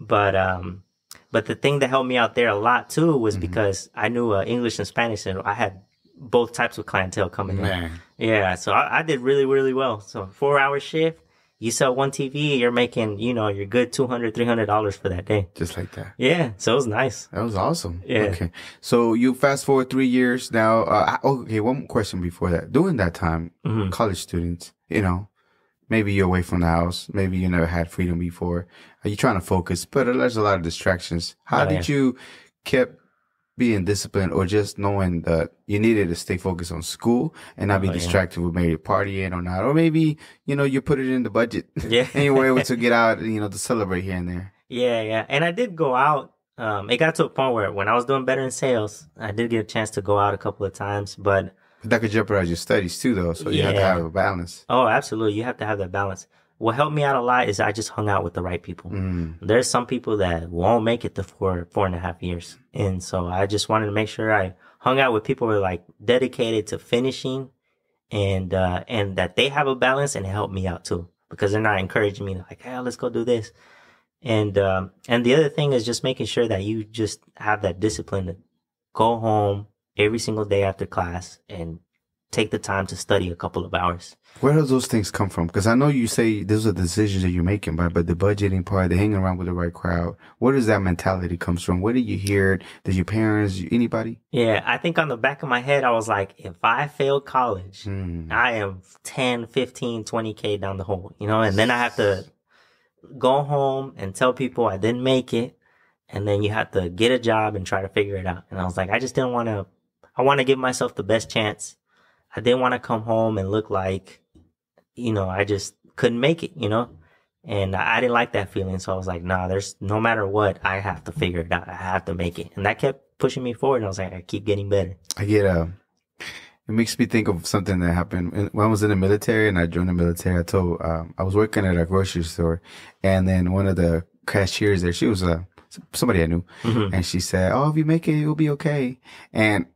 Speaker 2: But um, but the thing that helped me out there a lot too was
Speaker 1: Mhm.
Speaker 2: because I knew uh, English and Spanish, and I had both types of clientele coming in. Yeah, so I, I did really really well. So four hour shift, you sell one TV, you're making you know you're good 200 300 dollars for that day.
Speaker 1: just like that.
Speaker 2: Yeah, so it was nice.
Speaker 1: That was awesome.
Speaker 2: Yeah.
Speaker 1: Okay. So you fast forward three years now. Uh, I- okay. One question before that. During that time,
Speaker 2: hmm
Speaker 1: college students, you know, maybe you're away from the house. Maybe you never had freedom before. Are you trying to focus? But there's a lot of distractions. How
Speaker 2: Oh,
Speaker 1: did you keep being disciplined or just knowing that you needed to stay focused on school and not be
Speaker 2: Oh, yeah.
Speaker 1: distracted with maybe partying or not? Or maybe, you know, you put it in the budget
Speaker 2: Yeah.
Speaker 1: and you were able to get out, you know, to celebrate here and there.
Speaker 2: Yeah, yeah. And I did go out. Um, it got to a point where when I was doing better in sales, I did get a chance to go out a couple of times. But
Speaker 1: But that could jeopardize your studies too, though. So you have to have a balance.
Speaker 2: oh, absolutely, you have to have that balance. What helped me out a lot is I just hung out with the right people.
Speaker 1: Mm.
Speaker 2: There's some people that won't make it to four four and a half years, and so I just wanted to make sure I hung out with people who are like dedicated to finishing, and uh, and that they have a balance and help me out too because they're not encouraging me like, hey, let's go do this, and um, and the other thing is just making sure that you just have that discipline to go home every single day after class and take the time to study a couple of hours.
Speaker 1: Where does those things come from? Because I know you say those are decisions that you're making, but but the budgeting part, the hanging around with the right crowd, where does that mentality comes from? Where did you hear it? Did your parents, anybody?
Speaker 2: Yeah, I think on the back of my head, I was like, if I fail college,
Speaker 1: Mm.
Speaker 2: I am 10, 15, 20K down the hole, you know, and then I have to go home and tell people I didn't make it. And then you have to get a job and try to figure it out. And I was like, I just didn't want to, I want to give myself the best chance. I didn't want to come home and look like, you know, I just couldn't make it, you know? And I didn't like that feeling. So I was like, nah, there's no matter what, I have to figure it out. I have to make it. And that kept pushing me forward. And I was like, I keep getting better.
Speaker 1: I get uh it makes me think of something that happened when I was in the military and I joined the military. I told um, I was working at a grocery store, and then one of the cashiers there, she was uh, somebody I knew,
Speaker 2: Mhm.
Speaker 1: and she said, "Oh, if you make it, you'll be okay." And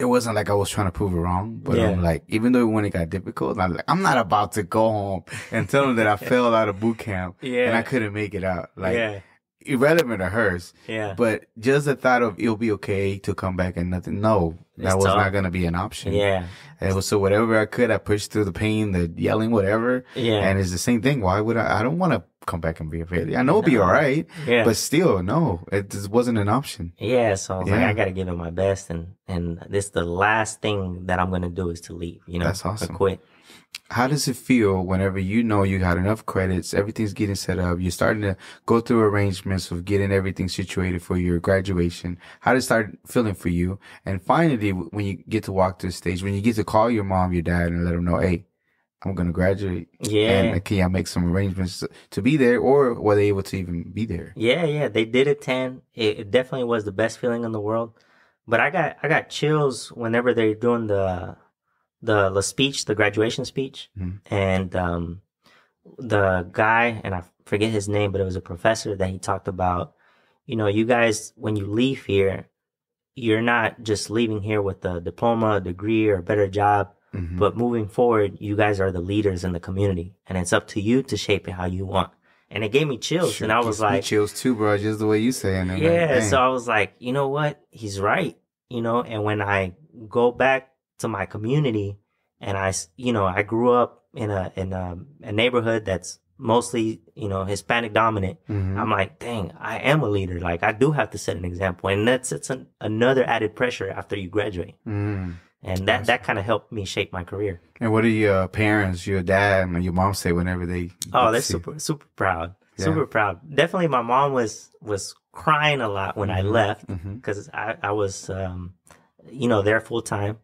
Speaker 1: it wasn't like I was trying to prove it wrong, but um,
Speaker 2: I'm
Speaker 1: like, even though when it got difficult, I'm like, I'm not about to go home and tell them that I failed out of boot camp yeah. and I couldn't make it out. Like,
Speaker 2: yeah.
Speaker 1: irrelevant to hers.
Speaker 2: Yeah.
Speaker 1: But just the thought of it'll be okay to come back and nothing. No, that was
Speaker 2: tough.
Speaker 1: not going to be an option.
Speaker 2: Yeah.
Speaker 1: It was so whatever I could, I pushed through the pain, the yelling, whatever.
Speaker 2: Yeah.
Speaker 1: And it's the same thing. Why would I? I don't want to come back and be a failure. I know it'll be all right,
Speaker 2: yeah.
Speaker 1: but still, no, it just wasn't an option.
Speaker 2: Yeah, so I was like,
Speaker 1: Yeah.
Speaker 2: I gotta give it my best, and and this the last thing that I'm gonna do is to leave. You know,
Speaker 1: That's awesome.
Speaker 2: quit.
Speaker 1: How does it feel whenever you know you got enough credits, everything's getting set up, you're starting to go through arrangements of getting everything situated for your graduation? How does it start feeling for you? And finally, when you get to walk to the stage, when you get to call your mom, your dad, and let them know, hey, I'm going to graduate.
Speaker 2: Yeah,
Speaker 1: And can y'all make some arrangements to be there or were they able to even be there?
Speaker 2: yeah, yeah. They did attend. It, it definitely was the best feeling in the world. But I got I got chills whenever they're doing the the the speech, the graduation speech,
Speaker 1: Mhm.
Speaker 2: and um, the guy and I forget his name, but it was a professor that he talked about. You know, you guys when you leave here, you're not just leaving here with a diploma, a degree, or a better job.
Speaker 1: Mhm.
Speaker 2: But moving forward, you guys are the leaders in the community, and it's up to you to shape it how you want. And it gave me chills,
Speaker 1: Sure,
Speaker 2: and I was like,
Speaker 1: chills too, bro. Just the way you saying it.
Speaker 2: yeah.
Speaker 1: Like,
Speaker 2: so I was like, you know what? He's right. You know, and when I go back to my community, and I, you know, I grew up in a in a, a neighborhood that's mostly, you know, Hispanic dominant.
Speaker 1: Mhm.
Speaker 2: I'm like, dang, I am a leader. Like, I do have to set an example, and that's it's an, another added pressure after you graduate,
Speaker 1: Mhm.
Speaker 2: And that that kind of helped me shape my career.
Speaker 1: And what do your parents, your dad, and your mom say whenever they?
Speaker 2: Oh, they're
Speaker 1: see-
Speaker 2: super super proud.
Speaker 1: Yeah.
Speaker 2: Super proud. Definitely my mom was was crying a lot when I
Speaker 1: Mhm.
Speaker 2: left because I, I was um you know there full time.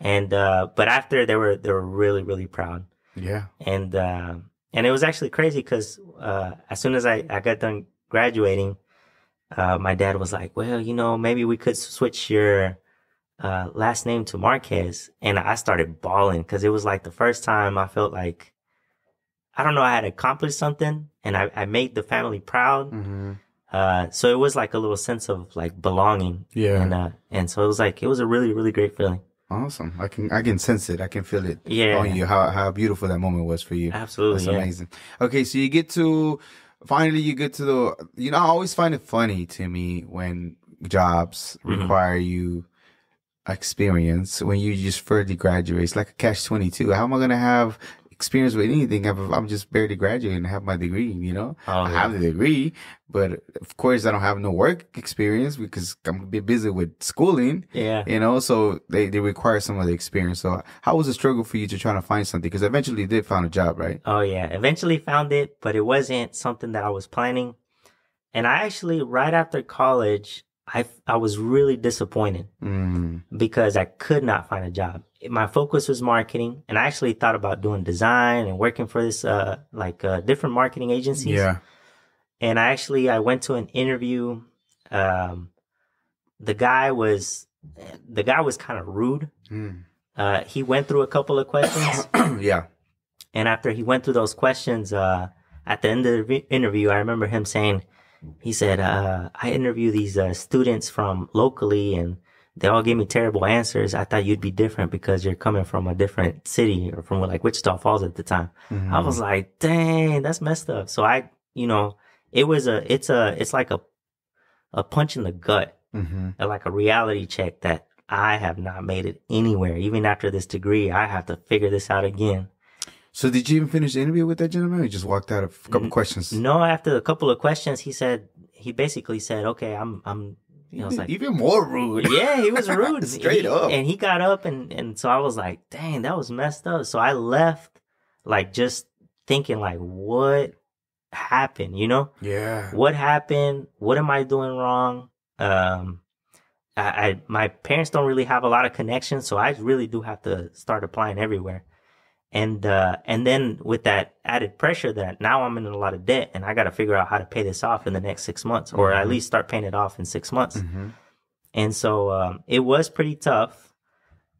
Speaker 2: And uh but after they were they were really, really proud.
Speaker 1: Yeah.
Speaker 2: And uh and it was actually crazy because uh as soon as I, I got done graduating, uh my dad was like, Well, you know, maybe we could switch your uh last name to Marquez and I started bawling because it was like the first time I felt like I don't know, I had accomplished something and I, I made the family proud.
Speaker 1: hmm
Speaker 2: Uh, so it was like a little sense of like belonging.
Speaker 1: Yeah.
Speaker 2: And, uh, and so it was like, it was a really, really great feeling.
Speaker 1: Awesome. I can I can sense it. I can feel it
Speaker 2: Yeah.
Speaker 1: on you. How how beautiful that moment was for you.
Speaker 2: Absolutely.
Speaker 1: That's
Speaker 2: yeah.
Speaker 1: amazing. Okay, so you get to finally you get to the you know I always find it funny to me when jobs
Speaker 2: Mhm.
Speaker 1: require you experience when you just further graduate. It's like a catch twenty two. How am I gonna have experience with anything if I'm just barely graduating and have my degree? You know,
Speaker 2: Oh,
Speaker 1: I
Speaker 2: yeah.
Speaker 1: have the degree, but of course I don't have no work experience because I'm gonna be busy with schooling
Speaker 2: Yeah.
Speaker 1: you know so they, they require some of the experience so how was the struggle for you to try to find something because eventually you did find a job right
Speaker 2: Oh yeah. Eventually found it, but it wasn't something that I was planning. And I actually, right after college, I, I was really disappointed
Speaker 1: mm.
Speaker 2: because I could not find a job. My focus was marketing and I actually thought about doing design and working for this, uh, like, uh, different marketing agencies.
Speaker 1: yeah
Speaker 2: and I actually I went to an interview. Um, the guy was the guy was kind of rude.
Speaker 1: Mm.
Speaker 2: Uh, he went through a couple of questions,
Speaker 1: yeah
Speaker 2: and after he went through those questions, uh, at the end of the interview, I remember him saying, he said, uh, "I interview these uh, students from locally, and they all gave me terrible answers. I thought you'd be different because you're coming from a different city or from like Wichita Falls at the time." I was like, dang, that's messed up. So I, you know, it was a, it's a, it's like a, a punch in the gut,
Speaker 1: mm-hmm.
Speaker 2: like a reality check that I have not made it anywhere. Even after this degree, I have to figure this out again.
Speaker 1: So did you even finish the interview with that gentleman or you just walked out of a couple questions
Speaker 2: No, after a couple of questions, he said, he basically said, okay, I'm, I'm, you know, it's like,
Speaker 1: even more rude
Speaker 2: yeah, he was rude.
Speaker 1: Straight
Speaker 2: He-
Speaker 1: up.
Speaker 2: And he got up and, and so I was like, dang, that was messed up. So I left like just thinking like, what happened, you know?
Speaker 1: yeah
Speaker 2: what happened what am i doing wrong um I, I my parents don't really have a lot of connections so i really do have to start applying everywhere And uh, and then with that added pressure that now I'm in a lot of debt and I got to figure out how to pay this off in the next six months, or at
Speaker 1: Mhm.
Speaker 2: least start paying it off in six months.
Speaker 1: Mm-hmm.
Speaker 2: And so um, it was pretty tough.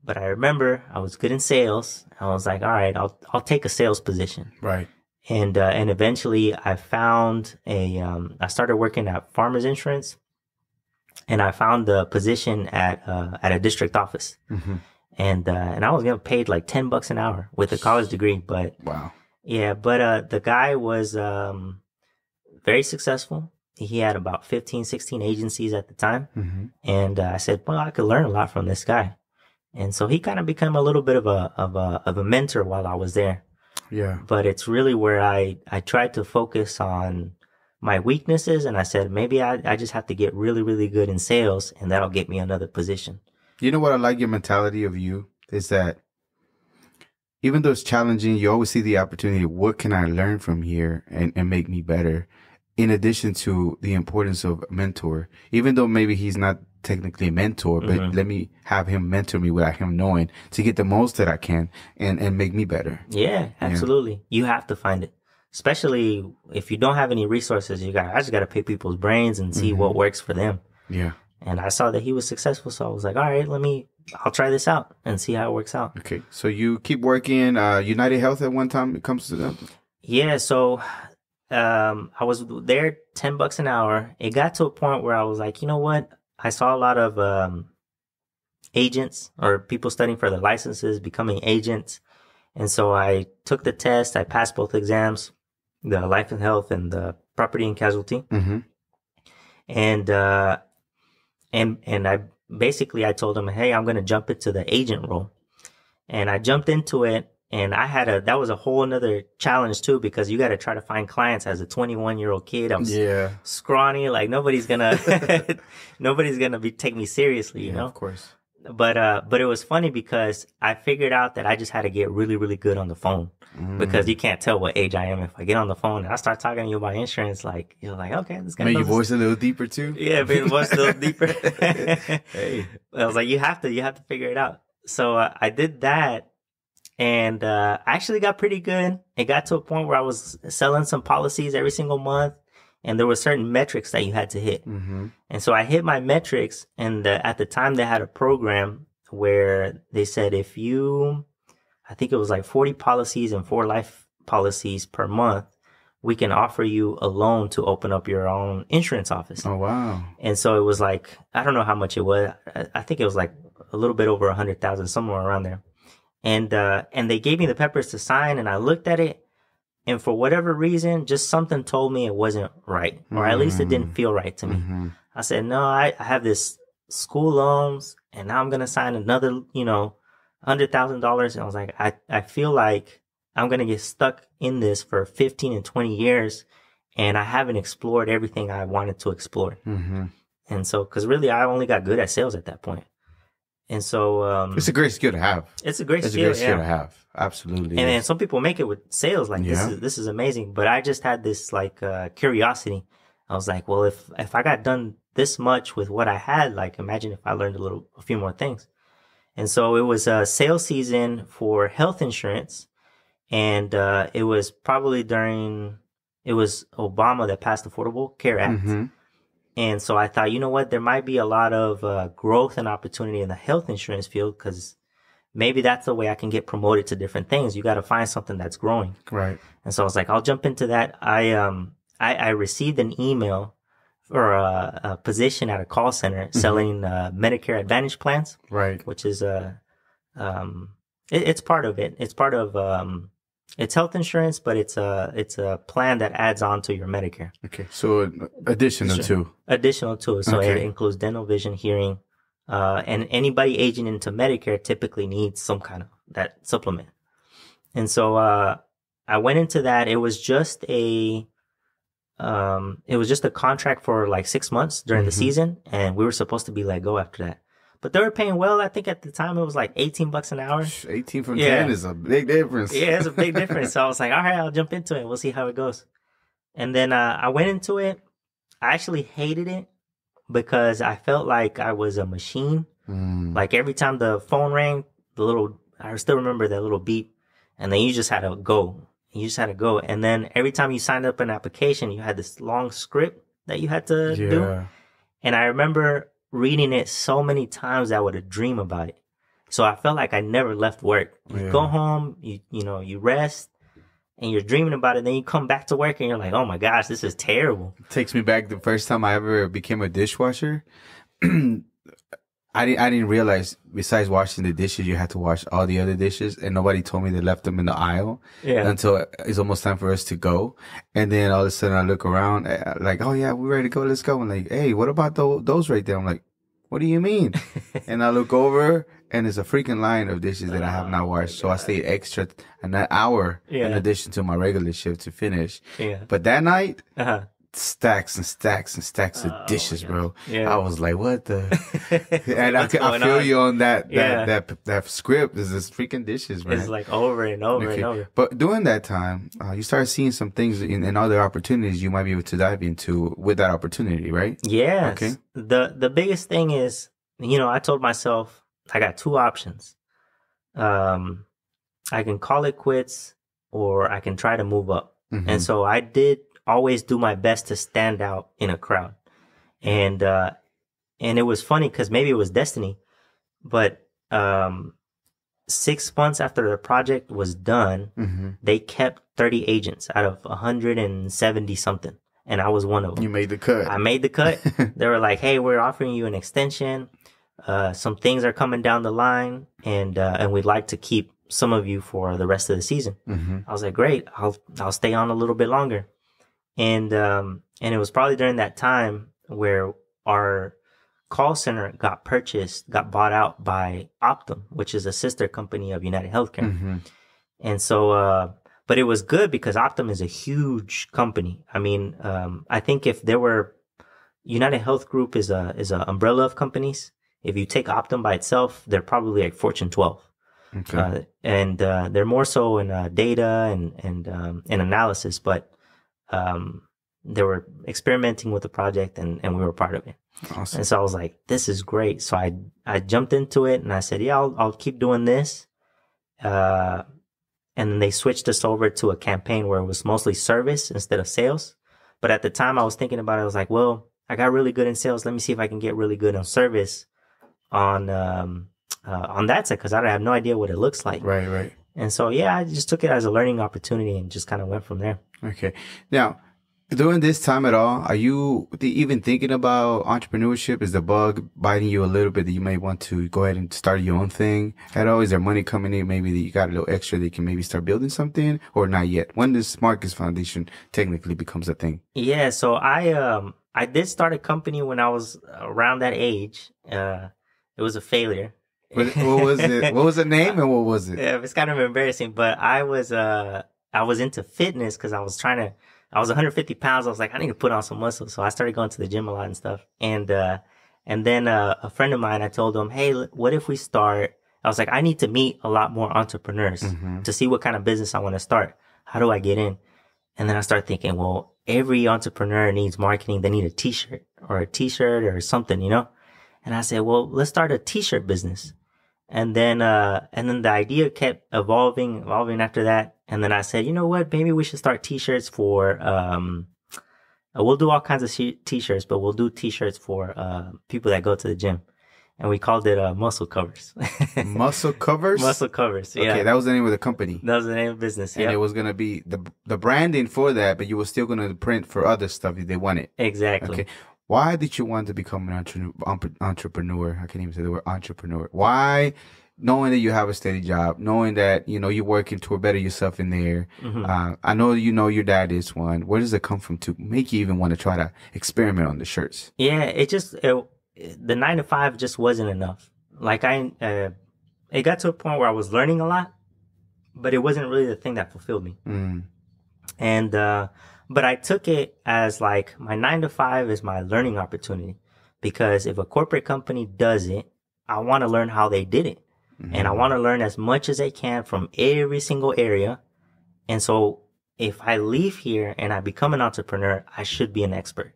Speaker 2: But I remember I was good in sales. I was like, all right, I'll I'll take a sales position.
Speaker 1: Right.
Speaker 2: And uh, and eventually I found a um, I started working at Farmers Insurance, and I found the position at uh, at a district office.
Speaker 1: Mm-hmm.
Speaker 2: And uh, and I was getting paid like ten bucks an hour with a college degree, but
Speaker 1: Wow.
Speaker 2: yeah, but uh, the guy was um, very successful. He had about 15, 16 agencies at the time.
Speaker 1: Mm-hmm.
Speaker 2: And uh, I said, well, I could learn a lot from this guy. And so he kind of became a little bit of a, of a, of a mentor while I was there.
Speaker 1: Yeah.
Speaker 2: But it's really where I, I tried to focus on my weaknesses. And I said, maybe I, I just have to get really, really good in sales and that'll get me another position.
Speaker 1: You know what I like your mentality of you is that even though it's challenging, you always see the opportunity. What can I learn from here and, and make me better? In addition to the importance of mentor, even though maybe he's not technically a mentor, but
Speaker 2: Mhm.
Speaker 1: let me have him mentor me without him knowing to get the most that I can and, and make me better.
Speaker 2: Yeah, absolutely. You have to find it. Especially if you don't have any resources, you got, I just got to pick people's brains and see
Speaker 1: Mhm.
Speaker 2: what works for them.
Speaker 1: Yeah.
Speaker 2: And I saw that he was successful. So I was like, all right, let me, I'll try this out and see how it works out.
Speaker 1: Okay. So you keep working, uh, United Health at one time it comes to them.
Speaker 2: Yeah. So, um, I was there 10 bucks an hour. It got to a point where I was like, you know what? I saw a lot of, um, agents or people studying for their licenses, becoming agents. And so I took the test. I passed both exams, the life and health and the property and casualty.
Speaker 1: Mm-hmm.
Speaker 2: and uh and and I basically I told him, "Hey, I'm going to jump into the agent role." And I jumped into it and I had a that was a whole another challenge too because you got to try to find clients as a 21-year-old kid. I'm
Speaker 1: Yeah.
Speaker 2: scrawny, like nobody's going to nobody's going to be take me seriously, you
Speaker 1: yeah,
Speaker 2: know?
Speaker 1: Of course.
Speaker 2: But uh but it was funny because I figured out that I just had to get really really good on the phone
Speaker 1: Mm.
Speaker 2: because you can't tell what age I am if I get on the phone and I start talking to you about insurance like you're like, "Okay, this guy
Speaker 1: Make your
Speaker 2: knows his
Speaker 1: voice a little deeper too.
Speaker 2: yeah, but it was a little deeper.
Speaker 1: Hey.
Speaker 2: I was like, you have to, you have to figure it out. So uh, I did that, and uh, I actually got pretty good. It got to a point where I was selling some policies every single month, and there were certain metrics that you had to hit.
Speaker 1: Mm-hmm.
Speaker 2: And so I hit my metrics, and uh, at the time they had a program where they said if you, I think it was like forty policies and four life policies per month, we can offer you a loan to open up your own insurance office.
Speaker 1: Oh wow.
Speaker 2: And so it was like, I don't know how much it was. I, I think it was like a little bit over a hundred thousand, somewhere around there. And, uh, and they gave me the peppers to sign and I looked at it and for whatever reason, just something told me it wasn't right, or at least it didn't feel right to me.
Speaker 1: Mm-hmm.
Speaker 2: I said, no, I, I have this school loans and now I'm going to sign another, you know, hundred thousand dollars. And I was like, I, I feel like I'm going to get stuck in this for 15 and 20 years. And I haven't explored everything I wanted to explore.
Speaker 1: Mm-hmm.
Speaker 2: And so, cause really I only got good at sales at that point. And so, um,
Speaker 1: It's a great skill to have.
Speaker 2: it's a great
Speaker 1: It's a
Speaker 2: skill.
Speaker 1: great skill to have. Absolutely.
Speaker 2: And then some people make it with sales. Like this is, this is amazing. But I just had this like, uh, curiosity. I was like, well, if, if I got done this much with what I had, like imagine if I learned a little, a few more things. And so it was a sales season for health insurance. And, uh, it was probably during, it was Obama that passed the Affordable Care Act.
Speaker 1: Mhm.
Speaker 2: And so I thought, you know what, there might be a lot of uh, growth and opportunity in the health insurance field because maybe that's the way I can get promoted to different things. You got to find something that's growing.
Speaker 1: Right.
Speaker 2: And so I was like, I'll jump into that. I um I, I received an email for a, a position at a call center selling uh, Medicare Advantage plans,
Speaker 1: Right.
Speaker 2: which is a um it, it's part of it. It's part of um it's health insurance, but it's a it's a plan that adds on to your Medicare
Speaker 1: Okay. So additional
Speaker 2: Sure.
Speaker 1: to.
Speaker 2: additional to it. So it includes dental, vision, hearing, uh, and anybody aging into Medicare typically needs some kind of that supplement. And so, uh, I went into that. It was just a, um, it was just a contract for like six months during the
Speaker 1: Mhm.
Speaker 2: season, and we were supposed to be let go after that. But they were paying well. I think at the time it was like eighteen bucks an hour.
Speaker 1: 18 from
Speaker 2: Yeah.
Speaker 1: 10 is a big difference.
Speaker 2: Yeah, it's a big difference. So I was like, all right, I'll jump into it. We'll see how it goes. And then uh, I went into it. I actually hated it because I felt like I was a machine.
Speaker 1: Mm.
Speaker 2: Like every time the phone rang, the little, I still remember that little beep. and then you just had to go. You just had to go. And then every time you signed up an application, you had this long script that you had to do. And I remember reading it so many times that I would dream about it. So I felt like I never left work. You
Speaker 1: Yeah.
Speaker 2: go home, you you know, you rest and you're dreaming about it, then you come back to work and you're like, Oh my gosh, this is terrible.
Speaker 1: takes me back the first time I ever became a dishwasher. I didn't I didn't realize besides washing the dishes you had to wash all the other dishes and nobody told me they left them in the aisle
Speaker 2: Yeah.
Speaker 1: until it's almost time for us to go. And then all of a sudden I look around uh, like, oh yeah, we're ready to go. Let's go. I'm like, hey, what about tho- those right there? I'm like, what do you mean? and I look over and it's a freaking line of dishes that I have not washed. So I stayed extra an hour in addition to my regular shift to finish.
Speaker 2: yeah.
Speaker 1: But that night,
Speaker 2: Uh-huh.
Speaker 1: Stacks and stacks and stacks of
Speaker 2: Oh,
Speaker 1: dishes, bro.
Speaker 2: Yeah.
Speaker 1: I was like, what the? and I, I feel
Speaker 2: on?
Speaker 1: you on that, that,
Speaker 2: Yeah.
Speaker 1: that, that script is this freaking dishes, man.
Speaker 2: It's like over and over
Speaker 1: Okay.
Speaker 2: and over.
Speaker 1: But during that time, uh, you start seeing some things in, and other opportunities you might be able to dive into with that opportunity, right?
Speaker 2: Yes.
Speaker 1: Okay.
Speaker 2: The the biggest thing is, you know, I told myself I got two options. Um, I can call it quits, or I can try to move up.
Speaker 1: Mhm.
Speaker 2: And so I did always do my best to stand out in a crowd. And uh and it was funny cuz maybe it was destiny, but um 6 months after the project was done,
Speaker 1: Mhm.
Speaker 2: they kept 30 agents out of 170 something, and I was one of them.
Speaker 1: You made the cut.
Speaker 2: I made the cut. they were like, "Hey, we're offering you an extension. Uh, some things are coming down the line, and uh, and we'd like to keep some of you for the rest of the season."
Speaker 1: hmm
Speaker 2: I was like, "Great, I'll I'll stay on a little bit longer." And um and it was probably during that time where our call center got purchased, got bought out by Optum, which is a sister company of United Healthcare.
Speaker 1: hmm
Speaker 2: And so, uh, but it was good because Optum is a huge company. I mean, um, I think if there were United Health Group is a is a umbrella of companies. If you take Optum by itself, they're probably like Fortune 12,
Speaker 1: Okay.
Speaker 2: uh, and uh, they're more so in uh, data and and um, and analysis. But um, they were experimenting with the project, and and we were part of it.
Speaker 1: awesome.
Speaker 2: And so I was like, this is great. So I, I jumped into it and I said, yeah, I'll, I'll keep doing this. Uh, and then they switched us over to a campaign where it was mostly service instead of sales. But at the time I was thinking about it, I was like, well, I got really good in sales. Let me see if I can get really good on service on, um, uh, on that side. Cause I have no idea what it looks like.
Speaker 1: Right, right.
Speaker 2: And so, yeah, I just took it as a learning opportunity and just kind of went from there.
Speaker 1: Okay. Now, during this time at all, are you even thinking about entrepreneurship? Is the bug biting you a little bit that you may want to go ahead and start your own thing at all? Is there money coming in? Maybe that you got a little extra that you can maybe start building something or not yet? When does Marquez Foundation technically becomes a thing?
Speaker 2: Yeah, so I um I did start a company when I was around that age. Uh it was a failure.
Speaker 1: What, what was it? What was the name and what was it?
Speaker 2: Yeah, it's kind of embarrassing, but I was uh I was into fitness because I was trying to I was 150 pounds. I was like, I need to put on some muscle, so I started going to the gym a lot and stuff. And uh and then uh, a friend of mine, I told him, hey, what if we start? I was like, I need to meet a lot more entrepreneurs
Speaker 1: Mhm.
Speaker 2: to see what kind of business I want to start. How do I get in? And then I started thinking, well, every entrepreneur needs marketing. They need a t-shirt or a t-shirt or something, you know? And I said, well, let's start a t-shirt business. And then, uh, and then the idea kept evolving, evolving after that. And then I said, you know what? Maybe we should start t-shirts for, um, uh, we'll do all kinds of t-shirts, but we'll do t-shirts for, uh, people that go to the gym. And we called it, uh, muscle covers.
Speaker 1: Muscle covers.
Speaker 2: muscle covers. Yeah.
Speaker 1: Okay, that was the name of the company.
Speaker 2: that was the name of the business.
Speaker 1: And it was gonna be the the branding for that, but you were still gonna print for other stuff if they wanted.
Speaker 2: Exactly.
Speaker 1: Okay. Why did you want to become an entre- entrepreneur? I can't even say the word entrepreneur. Why, knowing that you have a steady job, knowing that you know you're working to better yourself in there.
Speaker 2: Mhm.
Speaker 1: Uh, I know you know your dad is one. Where does it come from to make you even want to try to experiment on the shirts?
Speaker 2: Yeah, it just it, the nine to five just wasn't enough. Like I, uh, it got to a point where I was learning a lot, but it wasn't really the thing that fulfilled me.
Speaker 1: Mm.
Speaker 2: And uh, but I took it as like my nine to five is my learning opportunity because if a corporate company does it, I want to learn how they did it, and I want to learn as much as I can from every single area. And so if I leave here and I become an entrepreneur, I should be an expert.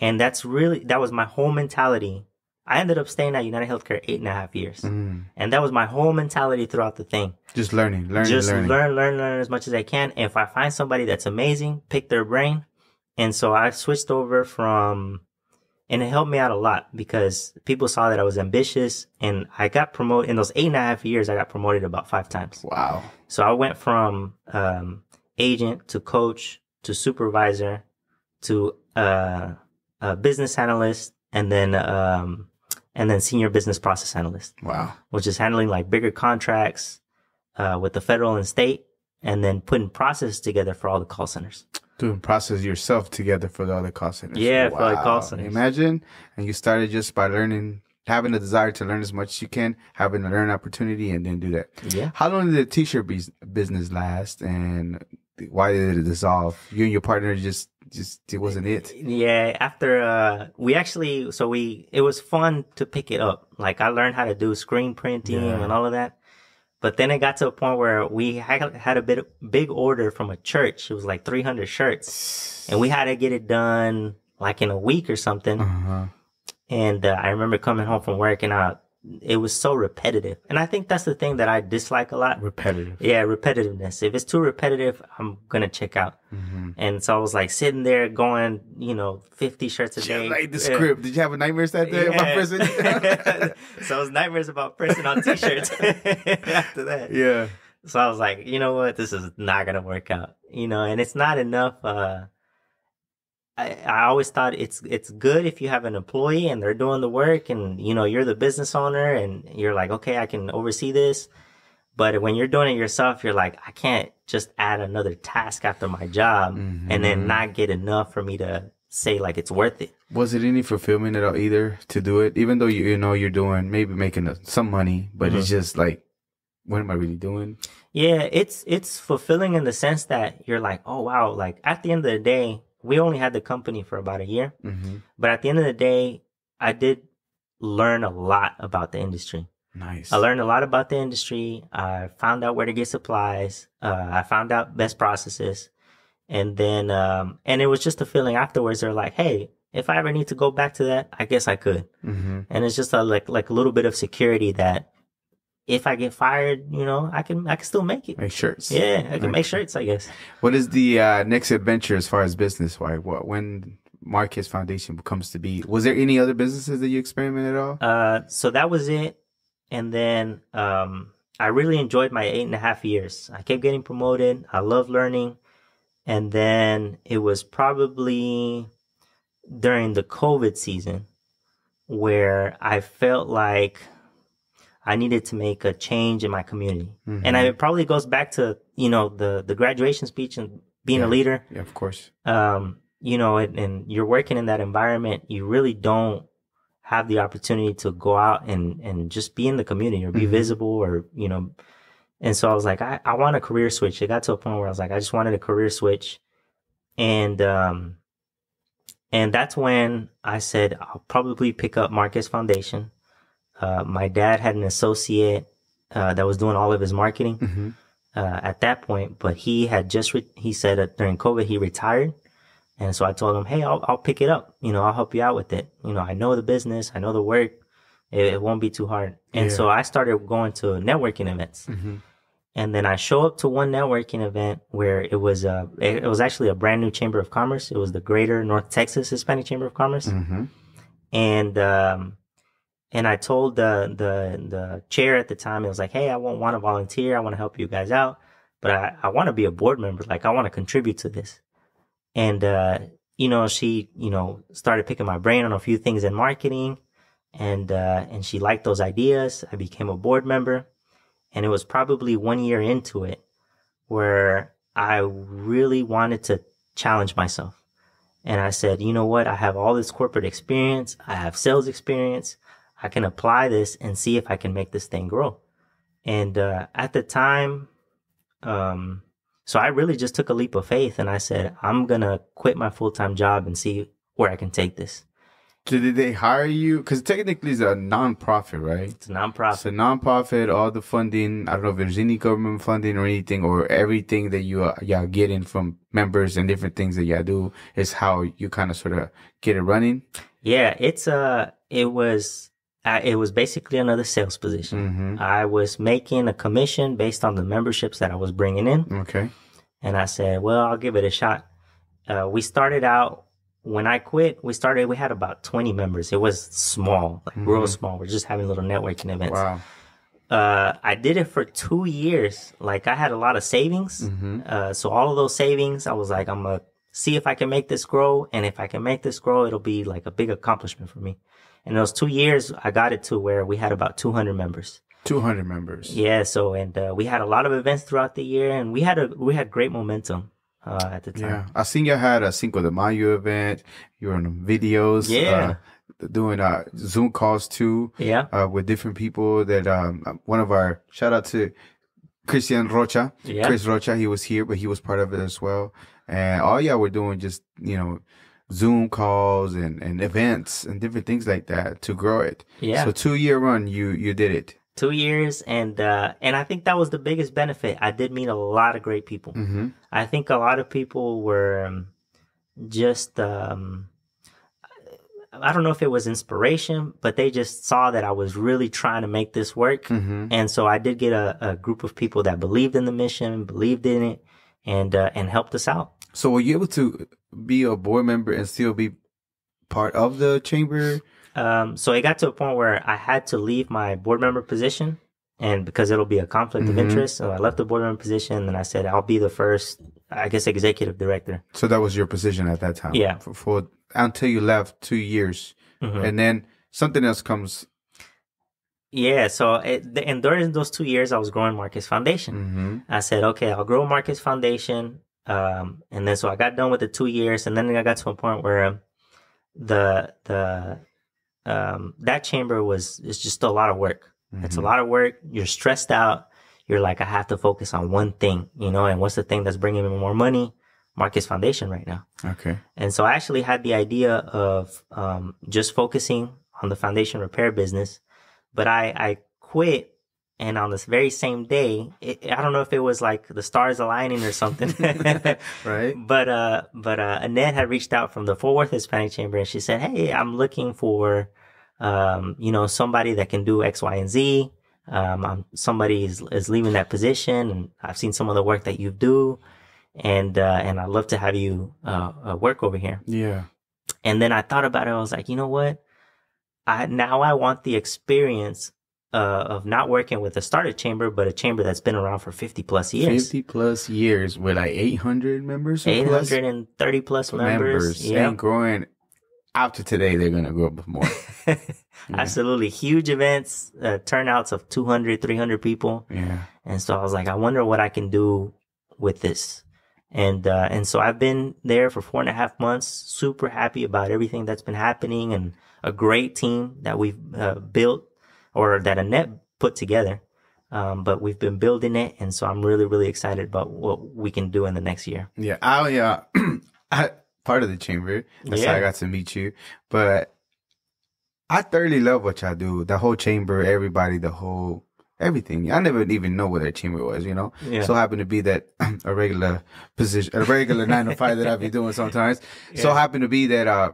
Speaker 2: And that's really, that was my whole mentality I ended up staying at United Healthcare eight and a half years.
Speaker 1: Mm.
Speaker 2: And that was my whole mentality throughout the thing.
Speaker 1: Just learning, learning,
Speaker 2: Just
Speaker 1: learning.
Speaker 2: learn, learn, learn as much as I can. If I find somebody that's amazing, pick their brain. And so I switched over from, and it helped me out a lot because people saw that I was ambitious and I got promoted in those eight and a half years. I got promoted about five times.
Speaker 1: Wow.
Speaker 2: So I went from, um, agent to coach to supervisor to, uh, a business analyst and then, um, and then senior business process analyst
Speaker 1: Wow.
Speaker 2: which is handling like bigger contracts uh, with the federal and state, and then putting processes together for all the call centers.
Speaker 1: Doing process yourself together for the other call centers.
Speaker 2: Yeah, for the call centers.
Speaker 1: Imagine, and you started just by learning, having a desire to learn as much as you can, having a learn opportunity, and then do that.
Speaker 2: Yeah.
Speaker 1: How long did the t-shirt bus- business last, and why did it dissolve? You and your partner just, just it wasn't it.
Speaker 2: Yeah, after uh we actually so we it was fun to pick it up. Like I learned how to do screen printing
Speaker 1: Yeah.
Speaker 2: and all of that. But then it got to a point where we had, had a bit big order from a church. It was like 300 shirts and we had to get it done like in a week or something.
Speaker 1: Uh-huh.
Speaker 2: And uh, I remember coming home from work and I, it was so repetitive. And I think that's the thing that I dislike a lot.
Speaker 1: Repetitive.
Speaker 2: Yeah, repetitiveness. If it's too repetitive, I'm gonna check out.
Speaker 1: Mm-hmm.
Speaker 2: And so I was like sitting there going, you know, 50 shirts a day.
Speaker 1: like the
Speaker 2: Yeah.
Speaker 1: script. Did you have a nightmares that day about prison?
Speaker 2: So it was nightmares about prison on t-shirts after that.
Speaker 1: yeah.
Speaker 2: So I was like, you know what? This is not gonna work out. You know, and it's not enough. Uh, I, I always thought it's it's good if you have an employee and they're doing the work, and you know you're the business owner, and you're like, okay, I can oversee this. But when you're doing it yourself, you're like, I can't just add another task after my job and
Speaker 1: Mhm.
Speaker 2: then not get enough for me to say like it's worth it.
Speaker 1: Was it any fulfillment at all either to do it? Even though you, you know you're doing maybe making a, some money, but it's just like, what am I really doing?
Speaker 2: Yeah, it's it's fulfilling in the sense that you're like, oh wow, like at the end of the day, we only had the company for about a year,
Speaker 1: Mm-hmm.
Speaker 2: but at the end of the day, I did learn a lot about the industry.
Speaker 1: Nice.
Speaker 2: I learned a lot about the industry. I found out where to get supplies. Uh, I found out best processes, and then um, and it was just a feeling afterwards. They're like, hey, if I ever need to go back to that, I guess I could.
Speaker 1: Mm-hmm.
Speaker 2: And it's just a like like a little bit of security that if I get fired, you know, I can I can still make it.
Speaker 1: Make shirts.
Speaker 2: Yeah, I can
Speaker 1: Okay.
Speaker 2: make shirts, I guess.
Speaker 1: What is the uh, next adventure as far as business wise? What when Marquez Foundation comes to be? Was there any other businesses that you experimented at all?
Speaker 2: Uh, so that was it. And then um, I really enjoyed my eight and a half years. I kept getting promoted. I love learning. And then it was probably during the COVID season where I felt like I needed to make a change in my community.
Speaker 1: Mhm.
Speaker 2: And I, it probably goes back to, you know, the, the graduation speech and being
Speaker 1: Yeah.
Speaker 2: a leader.
Speaker 1: yeah, of course.
Speaker 2: um, you know, and, and you're working in that environment, you really don't have the opportunity to go out and, and just be in the community or be
Speaker 1: Mhm.
Speaker 2: visible or, you know, and so I was like, I, I want a career switch. It got to a point where I was like, I just wanted a career switch. And, um, and that's when I said, I'll probably pick up Marquez Foundation. Uh, my dad had an associate, uh, that was doing all of his marketing
Speaker 1: Mm-hmm.
Speaker 2: uh, at that point, but he had just, re- he said that during COVID, he retired. And so I told him, Hey, I'll, I'll pick it up. You know, I'll help you out with it. You know, I know the business. I know the work. It, it won't be too hard. And
Speaker 1: Yeah.
Speaker 2: so I started going to networking events.
Speaker 1: Mm-hmm.
Speaker 2: And then I show up to one networking event where it was a, it was actually a brand new chamber of commerce. It was the Greater North Texas Hispanic Chamber of Commerce
Speaker 1: Mm-hmm.
Speaker 2: and um and I told the the the chair at the time it was like hey I won't want to volunteer I want to help you guys out but I I want to be a board member like I want to contribute to this and uh you know she you know started picking my brain on a few things in marketing and uh and she liked those ideas I became a board member and it was probably one year into it where I really wanted to challenge myself and I said, you know what? I have all this corporate experience. I have sales experience. I can apply this and see if I can make this thing grow. And uh, at the time, um, so I really just took a leap of faith and I said, I'm going to quit my full time job and see where I can take this.
Speaker 1: So did they hire you? Because technically it's a non-profit, right?
Speaker 2: It's a nonprofit.
Speaker 1: It's a non-profit. All the funding. I don't know if there's any government funding or anything, or everything that you uh, y'all getting from members and different things that y'all do is how you kind of sort of get it running.
Speaker 2: Yeah, it's uh it was I, it was basically another sales position.
Speaker 1: Mm-hmm.
Speaker 2: I was making a commission based on the memberships that I was bringing in.
Speaker 1: Okay.
Speaker 2: And I said, well, I'll give it a shot. Uh, we started out when I quit, we started, we had about 20 members. It was small, like real
Speaker 1: Mhm.
Speaker 2: small. We're just having little networking events.
Speaker 1: Wow.
Speaker 2: Uh, I did it for two years. Like I had a lot of savings.
Speaker 1: Mm-hmm.
Speaker 2: Uh, so all of those savings, I was like, I'm gonna see if I can make this grow. And if I can make this grow, it'll be like a big accomplishment for me. In those two years, I got it to where we had about 200 members.
Speaker 1: 200 members.
Speaker 2: Yeah. So, and, uh, we had a lot of events throughout the year and we had a, we had great momentum, uh, at the time.
Speaker 1: Yeah. I seen you had a Cinco de Mayo event. You were on videos.
Speaker 2: Yeah.
Speaker 1: Uh, doing uh, Zoom calls too
Speaker 2: Yeah.
Speaker 1: uh, with different people that um, one of our shout out to Christian Rocha.
Speaker 2: Yeah.
Speaker 1: Chris Rocha, he was here, but he was part of it as well. And all y'all were doing just, you know, Zoom calls and, and events and different things like that to grow it.
Speaker 2: Yeah.
Speaker 1: So two year run, you, you did it.
Speaker 2: two years and uh and i think that was the biggest benefit i did meet a lot of great people
Speaker 1: Mm-hmm.
Speaker 2: i think a lot of people were um, just um i don't know if it was inspiration but they just saw that i was really trying to make this work
Speaker 1: Mm-hmm.
Speaker 2: and so i did get a, a group of people that believed in the mission believed in it and uh, and helped us out
Speaker 1: So were you able to be a board member and still be part of the chamber?
Speaker 2: Um, so it got to a point where I had to leave my board member position, and because it'll be a conflict
Speaker 1: Mhm.
Speaker 2: of interest, so I left the board member position, and I said I'll be the first, I guess, executive director.
Speaker 1: So that was your position at that time.
Speaker 2: Yeah.
Speaker 1: For, for until you left two years,
Speaker 2: Mhm.
Speaker 1: and then something else comes.
Speaker 2: Yeah. So it, and during those two years, I was growing Marquez Foundation.
Speaker 1: Mm-hmm.
Speaker 2: I said, okay, I'll grow Marquez Foundation. Um, and then so I got done with the two years, and then I got to a point where the the um, that chamber was it's just a lot of work. It's a lot of work. You're stressed out. You're like, I have to focus on one thing, you know. And what's the thing that's bringing me more money? Marquez Foundation right now.
Speaker 1: Okay.
Speaker 2: And so I actually had the idea of um, just focusing on the foundation repair business, but I, I quit. And on this very same day, it, I don't know if it was like the stars aligning or something,
Speaker 1: Right.
Speaker 2: but uh, but uh, Annette had reached out from the Fort Worth Hispanic Chamber, and she said, "Hey, I'm looking for, um, you know, somebody that can do X, Y, and Z. Um, I'm, somebody is is leaving that position, and I've seen some of the work that you do, and uh, and I'd love to have you uh, uh, work over here."
Speaker 1: Yeah.
Speaker 2: And then I thought about it. I was like, you know what? I now I want the experience uh, of not working with a started chamber, but a chamber that's been around for 50 plus years.
Speaker 1: 50 plus years with like 800 members or plus
Speaker 2: 830 plus members.
Speaker 1: members
Speaker 2: Yeah.
Speaker 1: and growing after today they're gonna grow up more
Speaker 2: Absolutely. Huge events, uh, turnouts of 200, 300 people.
Speaker 1: yeah
Speaker 2: And so I was like, I wonder what I can do with this. And, uh, and so I've been there for four and a half months, super happy about everything that's been happening and a great team that we've uh, built or that Annette put together. Um, but we've been building it. And so I'm really, really excited about what we can do in the next year.
Speaker 1: yeah i uh i part of the chamber that's how i got to meet you but i thoroughly love what y'all do the whole chamber everybody the whole everything i never even know what a chamber was you know
Speaker 2: Yeah.
Speaker 1: so happened to be that a regular position a regular nine to five that i be doing sometimes so happened to be that uh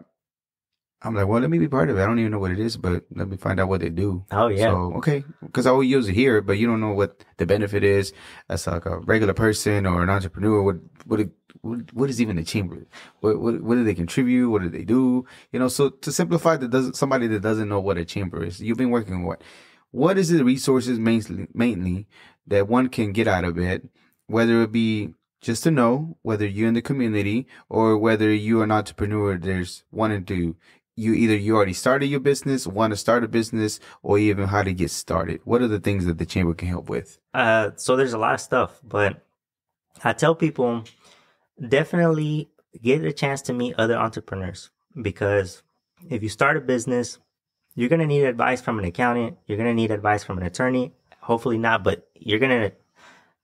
Speaker 1: I'm like, well, let me be part of it. I don't even know what it is, but let me find out what they do.
Speaker 2: Oh, yeah.
Speaker 1: So okay, because I will use it here, but you don't know what the benefit is as like a regular person or an entrepreneur. What what what, what is even the chamber? What, what what do they contribute? What do they do? You know, so to simplify, that doesn't somebody that doesn't know what a chamber is. You've been working what? What is the resources mainly mainly that one can get out of it, whether it be just to know whether you're in the community or whether you're an entrepreneur. There's wanting to you either you already started your business, want to start a business, or even how to get started. What are the things that the chamber can help with?
Speaker 2: Uh, so there's a lot of stuff, but I tell people definitely get a chance to meet other entrepreneurs because if you start a business, you're going to need advice from an accountant. You're going to need advice from an attorney. Hopefully not, but you're going to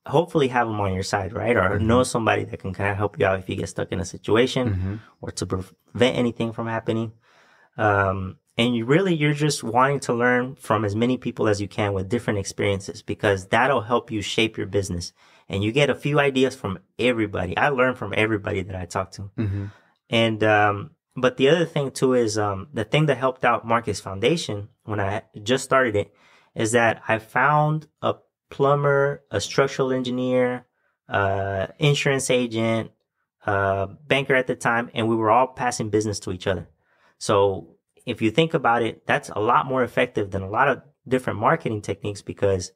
Speaker 2: hopefully have them on your side, right? Or know somebody that can kind of help you out if you get stuck in a situation or to prevent anything from happening. Um, and you really, you're just wanting to learn from as many people as you can with different experiences because that'll help you shape your business. And you get a few ideas from everybody. I learn from everybody that I talk to.
Speaker 1: Mm-hmm.
Speaker 2: And, um, but the other thing too is um, the thing that helped out Marquez Foundation when I just started it is that I found a plumber, a structural engineer, uh, insurance agent, uh, banker at the time, and we were all passing business to each other. So if you think about it, that's a lot more effective than a lot of different marketing techniques because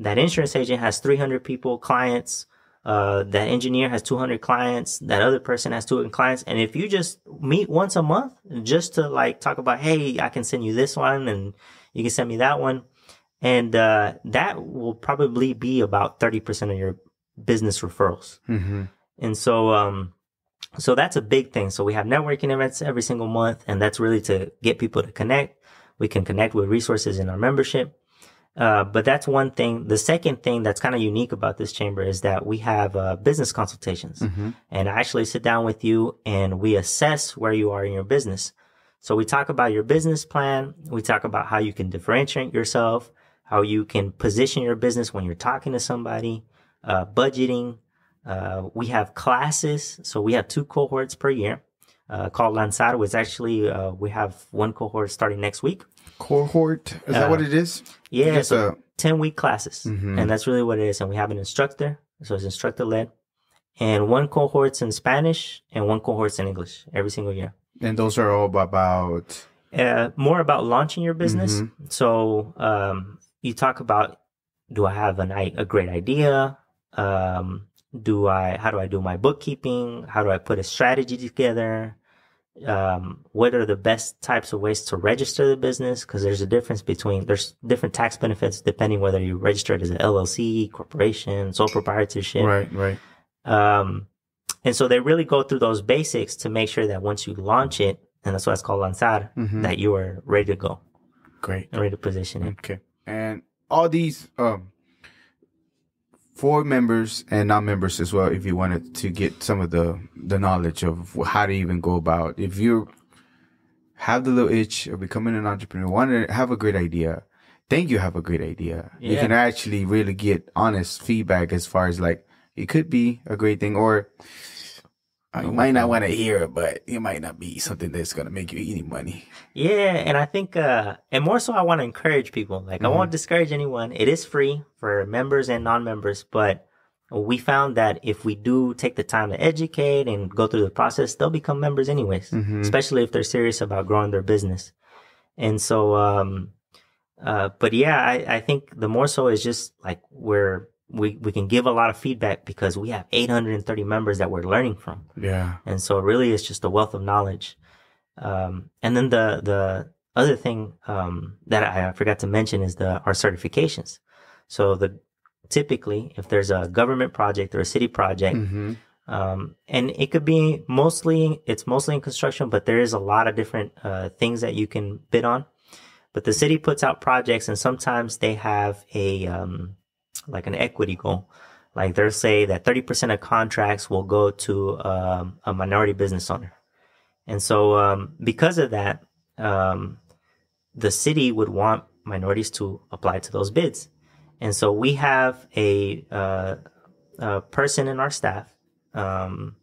Speaker 2: that insurance agent has 300 people, clients, uh, that engineer has 200 clients, that other person has 200 clients. And if you just meet once a month just to like talk about, Hey, I can send you this one and you can send me that one. And, uh, that will probably be about 30% of your business referrals.
Speaker 1: Mm-hmm.
Speaker 2: And so, um, so that's a big thing. So we have networking events every single month, and that's really to get people to connect. We can connect with resources in our membership. Uh, but that's one thing. The second thing that's kind of unique about this chamber is that we have uh, business consultations,
Speaker 1: Mm-hmm.
Speaker 2: and I actually sit down with you and we assess where you are in your business. So we talk about your business plan. We talk about how you can differentiate yourself, how you can position your business when you're talking to somebody, uh, budgeting. Uh, we have classes. So we have two cohorts per year, uh, called Lanzar. It's actually, uh, we have one cohort starting next week.
Speaker 1: Cohort. Is that
Speaker 2: Uh,
Speaker 1: what it is?
Speaker 2: Yeah. So
Speaker 1: a
Speaker 2: 10 week classes.
Speaker 1: Mhm.
Speaker 2: And that's really what it is. And we have an instructor. So it's instructor led. And one cohort's in Spanish and one cohort's in English every single year.
Speaker 1: and those are all about.
Speaker 2: Uh, more about launching your business.
Speaker 1: Mm-hmm.
Speaker 2: So, um, you talk about, do I have an, a great idea? Um, do I, how do I do my bookkeeping? How do I put a strategy together? Um, what are the best types of ways to register the business? Cause there's a difference between, there's different tax benefits depending whether you register it as an LLC, corporation, sole proprietorship.
Speaker 1: Right, right.
Speaker 2: Um, and so they really go through those basics to make sure that once you launch it, and that's why it's called lanzar,
Speaker 1: Mhm.
Speaker 2: that you are ready to go
Speaker 1: Great.
Speaker 2: and ready to position it.
Speaker 1: Okay. And all these um for members and non-members as well if you wanted to get some of the the knowledge of how to even go about if you have the little itch of becoming an entrepreneur want to have a great idea think you have a great idea. You can actually really get honest feedback as far as like it could be a great thing or uh, you might not want to hear it but it might not be something that's going to make you any money
Speaker 2: Yeah, and I think, uh, and more so, I want to encourage people. Like, I won't discourage anyone. It is free for members and non-members, but we found that if we do take the time to educate and go through the process, they'll become members anyways,
Speaker 1: Mhm.
Speaker 2: especially if they're serious about growing their business. And so, um, uh, but yeah, I, I think the more so is just like where we, we can give a lot of feedback because we have 830 members that we're learning from.
Speaker 1: yeah
Speaker 2: And so really it's just a wealth of knowledge. Um, and then the, the other thing, um, that I forgot to mention is the, our certifications. So the, typically if there's a government project or a city project,
Speaker 1: mm-hmm.
Speaker 2: um, and it could be mostly, it's mostly in construction, but there is a lot of different, uh, things that you can bid on. But the city puts out projects and sometimes they have a, um, like an equity goal. Like they'll say that 30% of contracts will go to, um, a minority business owner. And so, um, because of that, um, the city would want minorities to apply to those bids. And so we have a, uh, a person in our staff um,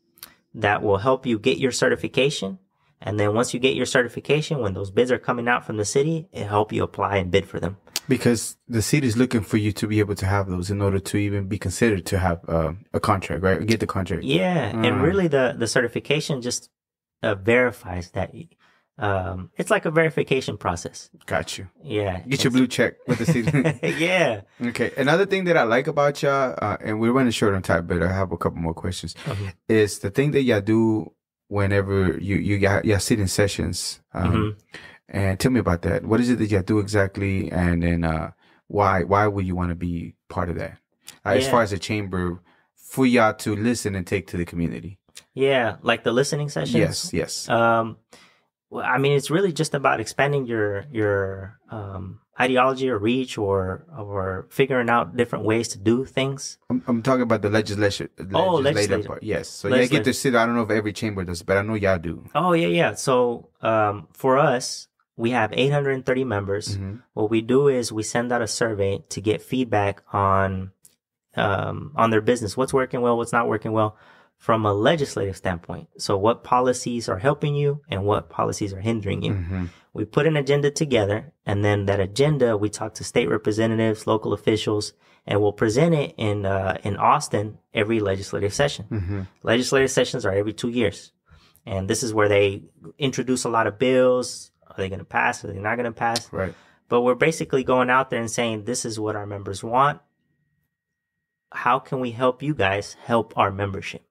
Speaker 2: that will help you get your certification. And then once you get your certification, when those bids are coming out from the city, it help you apply and bid for them.
Speaker 1: Because the city is looking for you to be able to have those in order to even be considered to have uh, a contract, right? Get the contract.
Speaker 2: Yeah,
Speaker 1: Mm.
Speaker 2: and really the the certification just uh, verifies that. Um, it's like a verification process.
Speaker 1: Got you.
Speaker 2: Yeah,
Speaker 1: Get your blue check with the city.
Speaker 2: yeah.
Speaker 1: okay. Another thing that I like about y'all, uh, and we're running short on time, but I have a couple more questions,
Speaker 2: Okay.
Speaker 1: is the thing that y'all do whenever you, you got, y'all sit in sessions. Um,
Speaker 2: Mhm.
Speaker 1: And tell me about that. What is it that y'all do exactly? And then, uh, why, why would you want to be part of that? Uh, As far as a chamber for y'all to listen and take to the community.
Speaker 2: Yeah, like the listening sessions.
Speaker 1: Yes. Yes.
Speaker 2: Um, well, I mean, it's really just about expanding your your um, ideology or reach, or or figuring out different ways to do things.
Speaker 1: I'm, I'm talking about the legislation.
Speaker 2: Oh,
Speaker 1: legislative part. Yes. So yeah, get to sit. I don't know if every chamber does, but I know y'all do.
Speaker 2: Oh yeah, yeah. So um, for us, we have 830 members.
Speaker 1: Mhm.
Speaker 2: What we do is we send out a survey to get feedback on um, on their business. What's working well, what's not working well. from a legislative standpoint. So what policies are helping you and what policies are hindering you.
Speaker 1: Mm-hmm.
Speaker 2: We put an agenda together and then that agenda, we talk to state representatives, local officials, and we'll present it in, uh, in Austin every legislative session.
Speaker 1: Mm-hmm.
Speaker 2: Legislative sessions are every two years. And this is where they introduce a lot of bills. Are they going to pass? Are they not going to pass?
Speaker 1: Right.
Speaker 2: But we're basically going out there and saying, this is what our members want. How can we help you guys help our membership?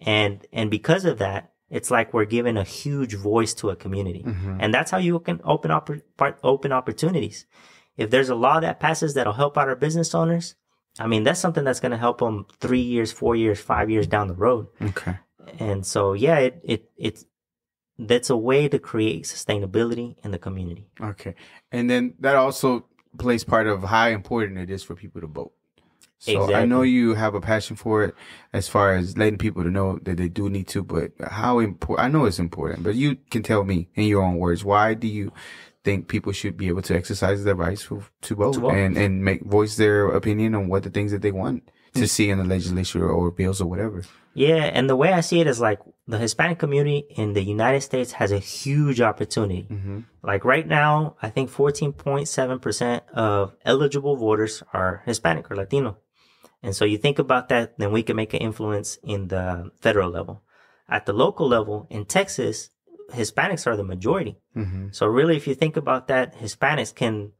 Speaker 2: And, and because of that, it's like we're giving a huge voice to a community.
Speaker 1: Mm-hmm.
Speaker 2: And that's how you can open up, open opportunities. If there's a law that passes that'll help out our business owners, I mean, that's something that's going to help them three years, four years, five years down the road.
Speaker 1: Okay.
Speaker 2: And so, yeah, it, it, it's, that's a way to create sustainability in the community.
Speaker 1: Okay. And then that also plays part of how important it is for people to vote. So I know you have a passion for it as far as letting people to know that they do need to, but how important, I know it's important, but you can tell me in your own words, why do you think people should be able to exercise their rights for, to, vote
Speaker 2: To vote.
Speaker 1: and, and make voice their opinion on what the things that they want to see in the legislature or bills or whatever?
Speaker 2: Yeah, and the way I see it is like the Hispanic community in the United States has a huge opportunity.
Speaker 1: Mm-hmm.
Speaker 2: Like right now, I think 14.7% of eligible voters are Hispanic or Latino. And so you think about that, then we can make an influence in the federal level. At the local level in Texas, Hispanics are the majority.
Speaker 1: Mm-hmm.
Speaker 2: So really, if you think about that, Hispanics can,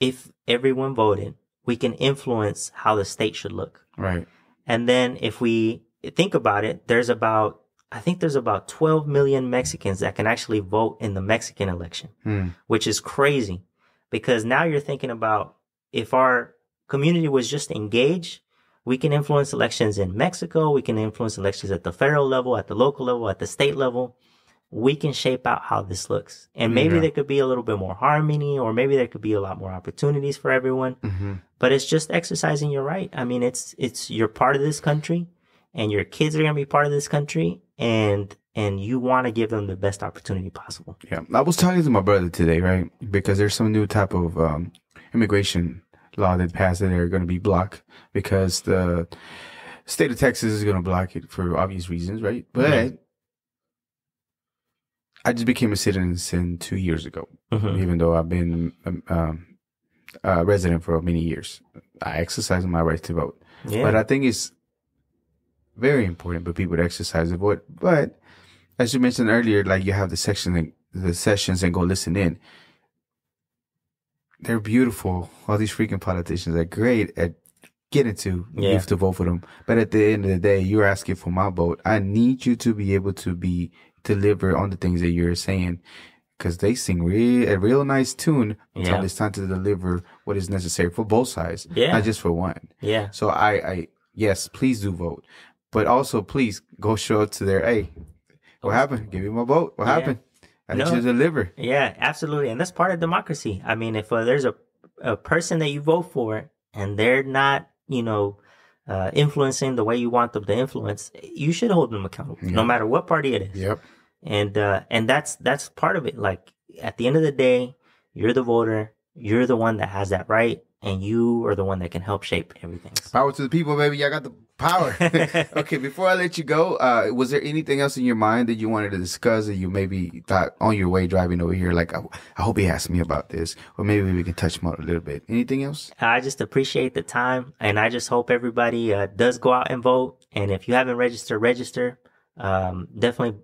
Speaker 2: if everyone voted, we can influence how the state should look.
Speaker 1: Right.
Speaker 2: And then if we think about it, there's about, I think there's about 12 million Mexicans that can actually vote in the Mexican election,
Speaker 1: Mm.
Speaker 2: which is crazy because now you're thinking about if our community was just engaged, we can influence elections in Mexico. We can influence elections at the federal level, at the local level, at the state level. We can shape out how this looks. And maybe
Speaker 1: Yeah.
Speaker 2: there could be a little bit more harmony or maybe there could be a lot more opportunities for everyone
Speaker 1: Mm-hmm.
Speaker 2: but it's just exercising your right. I mean, it's it's you're part of this country, and your kids are gonna be part of this country, and and you want to give them the best opportunity possible.
Speaker 1: Yeah, I was talking to my brother today, right? Because there's some new type of um, immigration law that passed that they're going to be blocked because the state of Texas is going to block it for obvious reasons, right? But
Speaker 2: Mhm.
Speaker 1: I just became a citizen two years ago,
Speaker 2: Mhm.
Speaker 1: even though I've been um, um, a resident for many years. I exercise my right to vote.
Speaker 2: Yeah,
Speaker 1: But I think it's very important for people to exercise the vote. But as you mentioned earlier, like you have the section, the sessions, and go listen in. They're beautiful. All these freaking politicians are great at getting to
Speaker 2: Yeah.
Speaker 1: youth to vote for them. But at the end of the day, you're asking for my vote. I need you to be able to be deliver on the things that you're saying. Cause they sing real, a real nice tune until
Speaker 2: Yeah.
Speaker 1: it's time to deliver what is necessary for both sides,
Speaker 2: Yeah.
Speaker 1: not just for one.
Speaker 2: yeah,
Speaker 1: So I, I, yes, please do vote, but also please go show up to their, hey, what happened? Give me my vote. What
Speaker 2: Yeah.
Speaker 1: happened? I need
Speaker 2: No.
Speaker 1: you to deliver.
Speaker 2: yeah, absolutely, and that's part of democracy. I mean, if uh, there's a a person that you vote for and they're not, you know. Uh, influencing the way you want them to influence, you should hold them accountable,
Speaker 1: Yeah.
Speaker 2: no matter what party it is.
Speaker 1: Yep.
Speaker 2: and uh and that's that's part of it like at the end of the day you're the voter you're the one that has that right and you are the one that can help shape everything
Speaker 1: Power to the people, baby. I got the power. okay, before I let you go, uh, was there anything else in your mind that you wanted to discuss that you maybe thought on your way driving over here? Like, I, I hope he asked me about this, or maybe we can touch on a little bit. Anything else?
Speaker 2: i just appreciate the time and i just hope everybody uh, does go out and vote and if you haven't registered register um definitely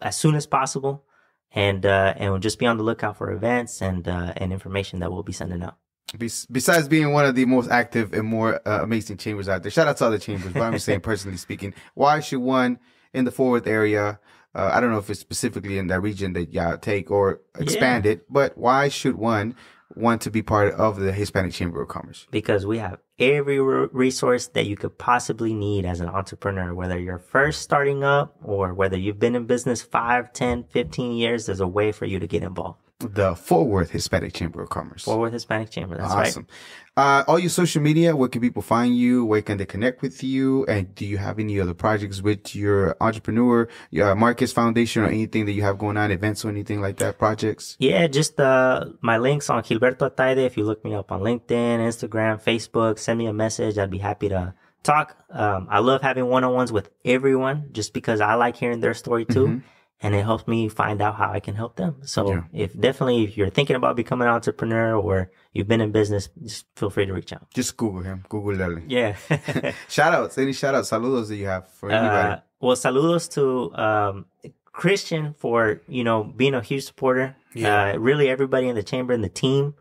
Speaker 2: as soon as possible and uh and we'll just be on the lookout for events and uh and information that we'll be sending out
Speaker 1: besides being one of the most active and more uh, amazing chambers out there, shout out to other chambers, but I'm just saying, personally speaking, why should one in the Fort Worth area, uh, I don't know if it's specifically in that region that y'all take or expand it, but why should one want to be part of the Hispanic Chamber of Commerce?
Speaker 2: because we have every re- resource that you could possibly need as an entrepreneur whether you're first starting up or whether you've been in business 5 10 15 years there's a way for you to get involved
Speaker 1: The Fort Worth Hispanic Chamber of Commerce.
Speaker 2: Fort Worth Hispanic Chamber that's
Speaker 1: awesome. Uh, all your social media, where can people find you? Where can they connect with you? And do you have any other projects with your entrepreneur, your Marquez Foundation, or anything that you have going on, events or anything like that, projects?
Speaker 2: yeah just uh my links on Gilberto Atayde if you look me up on LinkedIn Instagram Facebook send me a message I'd be happy to talk. Um, I love having one on ones with everyone just because I like hearing their story too.
Speaker 1: Mhm.
Speaker 2: And it helps me find out how I can help them. So
Speaker 1: Yeah.
Speaker 2: if definitely if you're thinking about becoming an entrepreneur or you've been in business, just feel free to reach out.
Speaker 1: Just Google him. Google Lele.
Speaker 2: Yeah.
Speaker 1: shout outs. Any shout outs, saludos that you have for anybody?
Speaker 2: Uh, well, saludos to um, Christian for you know being a huge supporter.
Speaker 1: Yeah.
Speaker 2: Uh, really, everybody in the chamber and the team,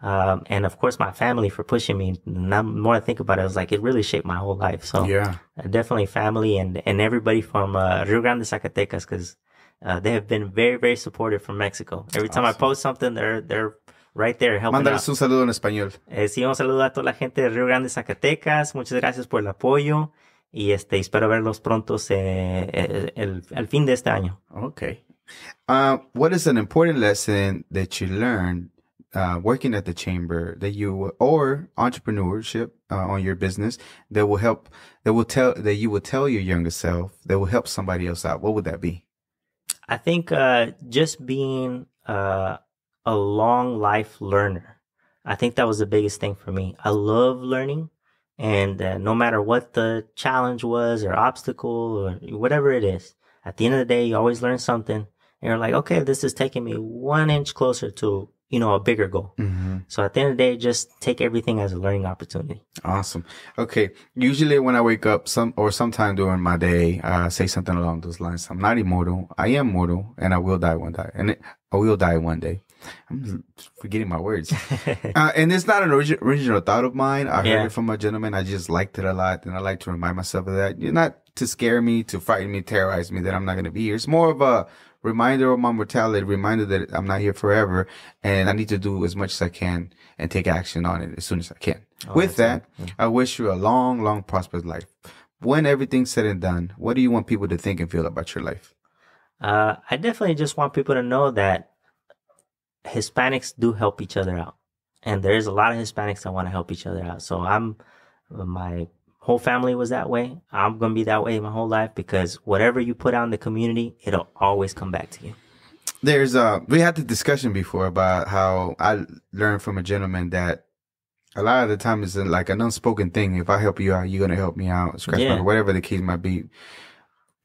Speaker 2: um, and of course my family for pushing me. And the more I think about it, I was like, it really shaped my whole life. So
Speaker 1: yeah.
Speaker 2: uh, definitely family and and everybody from uh, Rio Grande, Zacatecas, because uh, they have been very very supportive from Mexico. Every time I post something, they're they're right there helping out.
Speaker 1: Mándales un saludo en español.
Speaker 2: Eh, sí, un saludo a toda la gente de Rio Grande, Zacatecas. Muchas gracias por el apoyo. Y este, espero verlos pronto eh, el, el, fin de este año.
Speaker 1: Okay. Uh, what is an important lesson that you learned uh, working at the chamber that you or entrepreneurship uh, on your business that will help that will tell that you will tell your younger self that will help somebody else out? What would that be?
Speaker 2: I think uh, just being uh, a long life learner, I think that was the biggest thing for me. I love learning. And uh, no matter what the challenge was or obstacle or whatever it is, at the end of the day, you always learn something. And you're like, okay, this is taking me one inch closer to, you know, a bigger goal.
Speaker 1: Mm-hmm.
Speaker 2: So at the end of the day, just take everything as a learning opportunity.
Speaker 1: Awesome. Okay. Usually when I wake up some or sometime during my day, I say something along those lines. I'm not immortal. I am mortal and I will die one day and it, I will die one day. I'm forgetting my words. uh, and it's not an origi- original thought of mine. I heard
Speaker 2: Yeah.
Speaker 1: it from a gentleman. I just liked it a lot. And I like to remind myself of that. You're not to scare me, to frighten me, terrorize me that I'm not going to be here. It's more of a reminder of my mortality, reminder that I'm not here forever and I need to do as much as I can and take action on it as soon as I can. With that, I wish you a long, long, prosperous life. When everything's said and done, what do you want people to think and feel about your life?
Speaker 2: Uh, I definitely just want people to know that Hispanics do help each other out. And there's a lot of Hispanics that want to help each other out. So I'm, my whole family was that way. I'm going to be that way my whole life because whatever you put out in the community, it'll always come back to you.
Speaker 1: There's uh we had the discussion before about how I learned from a gentleman that a lot of the time it's like an unspoken thing. If I help you out, you're gonna help me out, scratch
Speaker 2: Yeah.
Speaker 1: my whatever the case might be.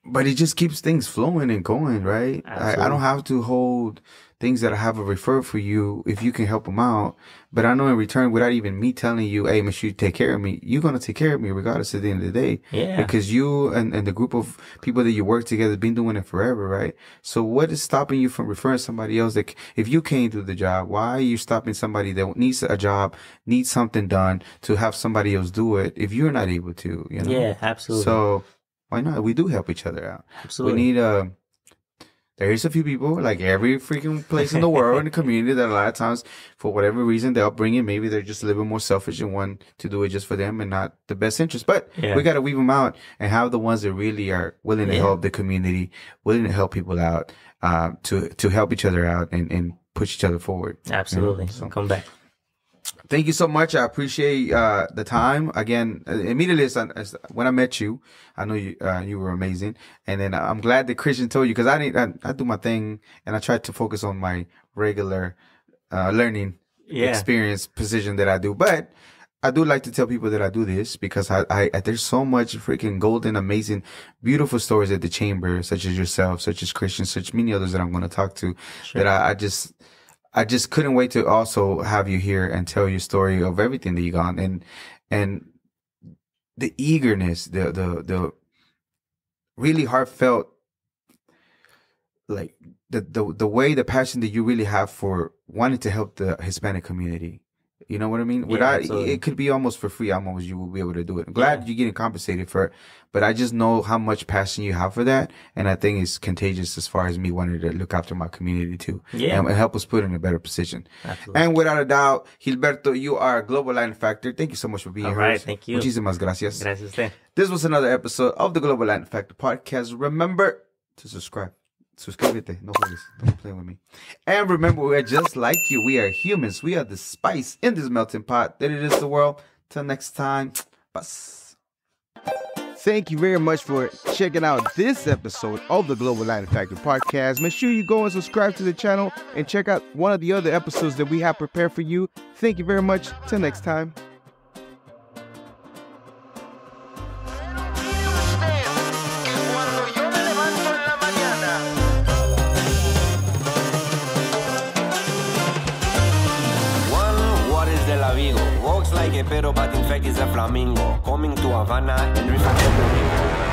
Speaker 1: But it just keeps things flowing and going, right? I, I don't have to hold things that I have a refer for you if you can help them out. But I know in return, without even me telling you, hey, make sure you take care of me, you're gonna take care of me regardless at the end of the day.
Speaker 2: Yeah.
Speaker 1: Because you and, and the group of people that you work together been doing it forever, right? So what is stopping you from referring somebody else that, if you can't do the job, why are you stopping somebody that needs a job, needs something done to have somebody else do it if you're not able to, you know?
Speaker 2: Yeah, absolutely.
Speaker 1: So why not? We do help each other out.
Speaker 2: absolutely.
Speaker 1: We need, uh, there's a few people, like every freaking place in the world in the community that a lot of times, for whatever reason, they're bring in, maybe they're just a little bit more selfish and want to do it just for them and not the best interest. But
Speaker 2: Yeah.
Speaker 1: we got to weave them out and have the ones that really are willing to
Speaker 2: Yeah.
Speaker 1: help the community, willing to help people out, uh, to, to help each other out and, and push each other forward.
Speaker 2: absolutely.
Speaker 1: so-
Speaker 2: Come back.
Speaker 1: Thank you so much. I appreciate uh, the time. Again, uh, immediately as, as, when I met you, I know you uh, you were amazing, and then I'm glad that Christian told you because I didn't. I, I do my thing, and I try to focus on my regular uh, learning
Speaker 2: Yeah.
Speaker 1: experience position that I do. But I do like to tell people that I do this because I, I there's so much freaking golden, amazing, beautiful stories at the chamber, such as yourself, such as Christian, such many others that I'm going to talk to.
Speaker 2: Sure.
Speaker 1: That I, I just I just couldn't wait to also have you here and tell your story of everything that you gone and and the eagerness, the the the really heartfelt like the the the way the passion that you really have for wanting to help the Hispanic community. You know what I mean? Without
Speaker 2: absolutely.
Speaker 1: it could be almost for free. Almost you will be able to do it. I'm glad you're getting compensated for it, but I just know how much passion you have for that, and I think it's contagious as far as me wanting to look after my community too,
Speaker 2: Yeah.
Speaker 1: and, and help us put in a better position.
Speaker 2: Absolutely.
Speaker 1: And without a doubt, Gilberto, you are a Global Latin Factor. Thank you so much for being
Speaker 2: All
Speaker 1: here.
Speaker 2: right, thank you.
Speaker 1: Muchísimas gracias.
Speaker 2: Gracias usted.
Speaker 1: This was another episode of the Global Latin Factor podcast. Remember to subscribe. Suscríbete. No juegues. Don't play with me. And remember, we are just like you. We are humans. We are the spice in this melting pot that it is the world. Till next time. Bus. Thank you very much for checking out this episode of the Global Latin Factor podcast. Make sure you go and subscribe to the channel and check out one of the other episodes that we have prepared for you. Thank you very much. Till next time.
Speaker 3: Pero but in fact is a flamingo. Coming to Havana and reflecting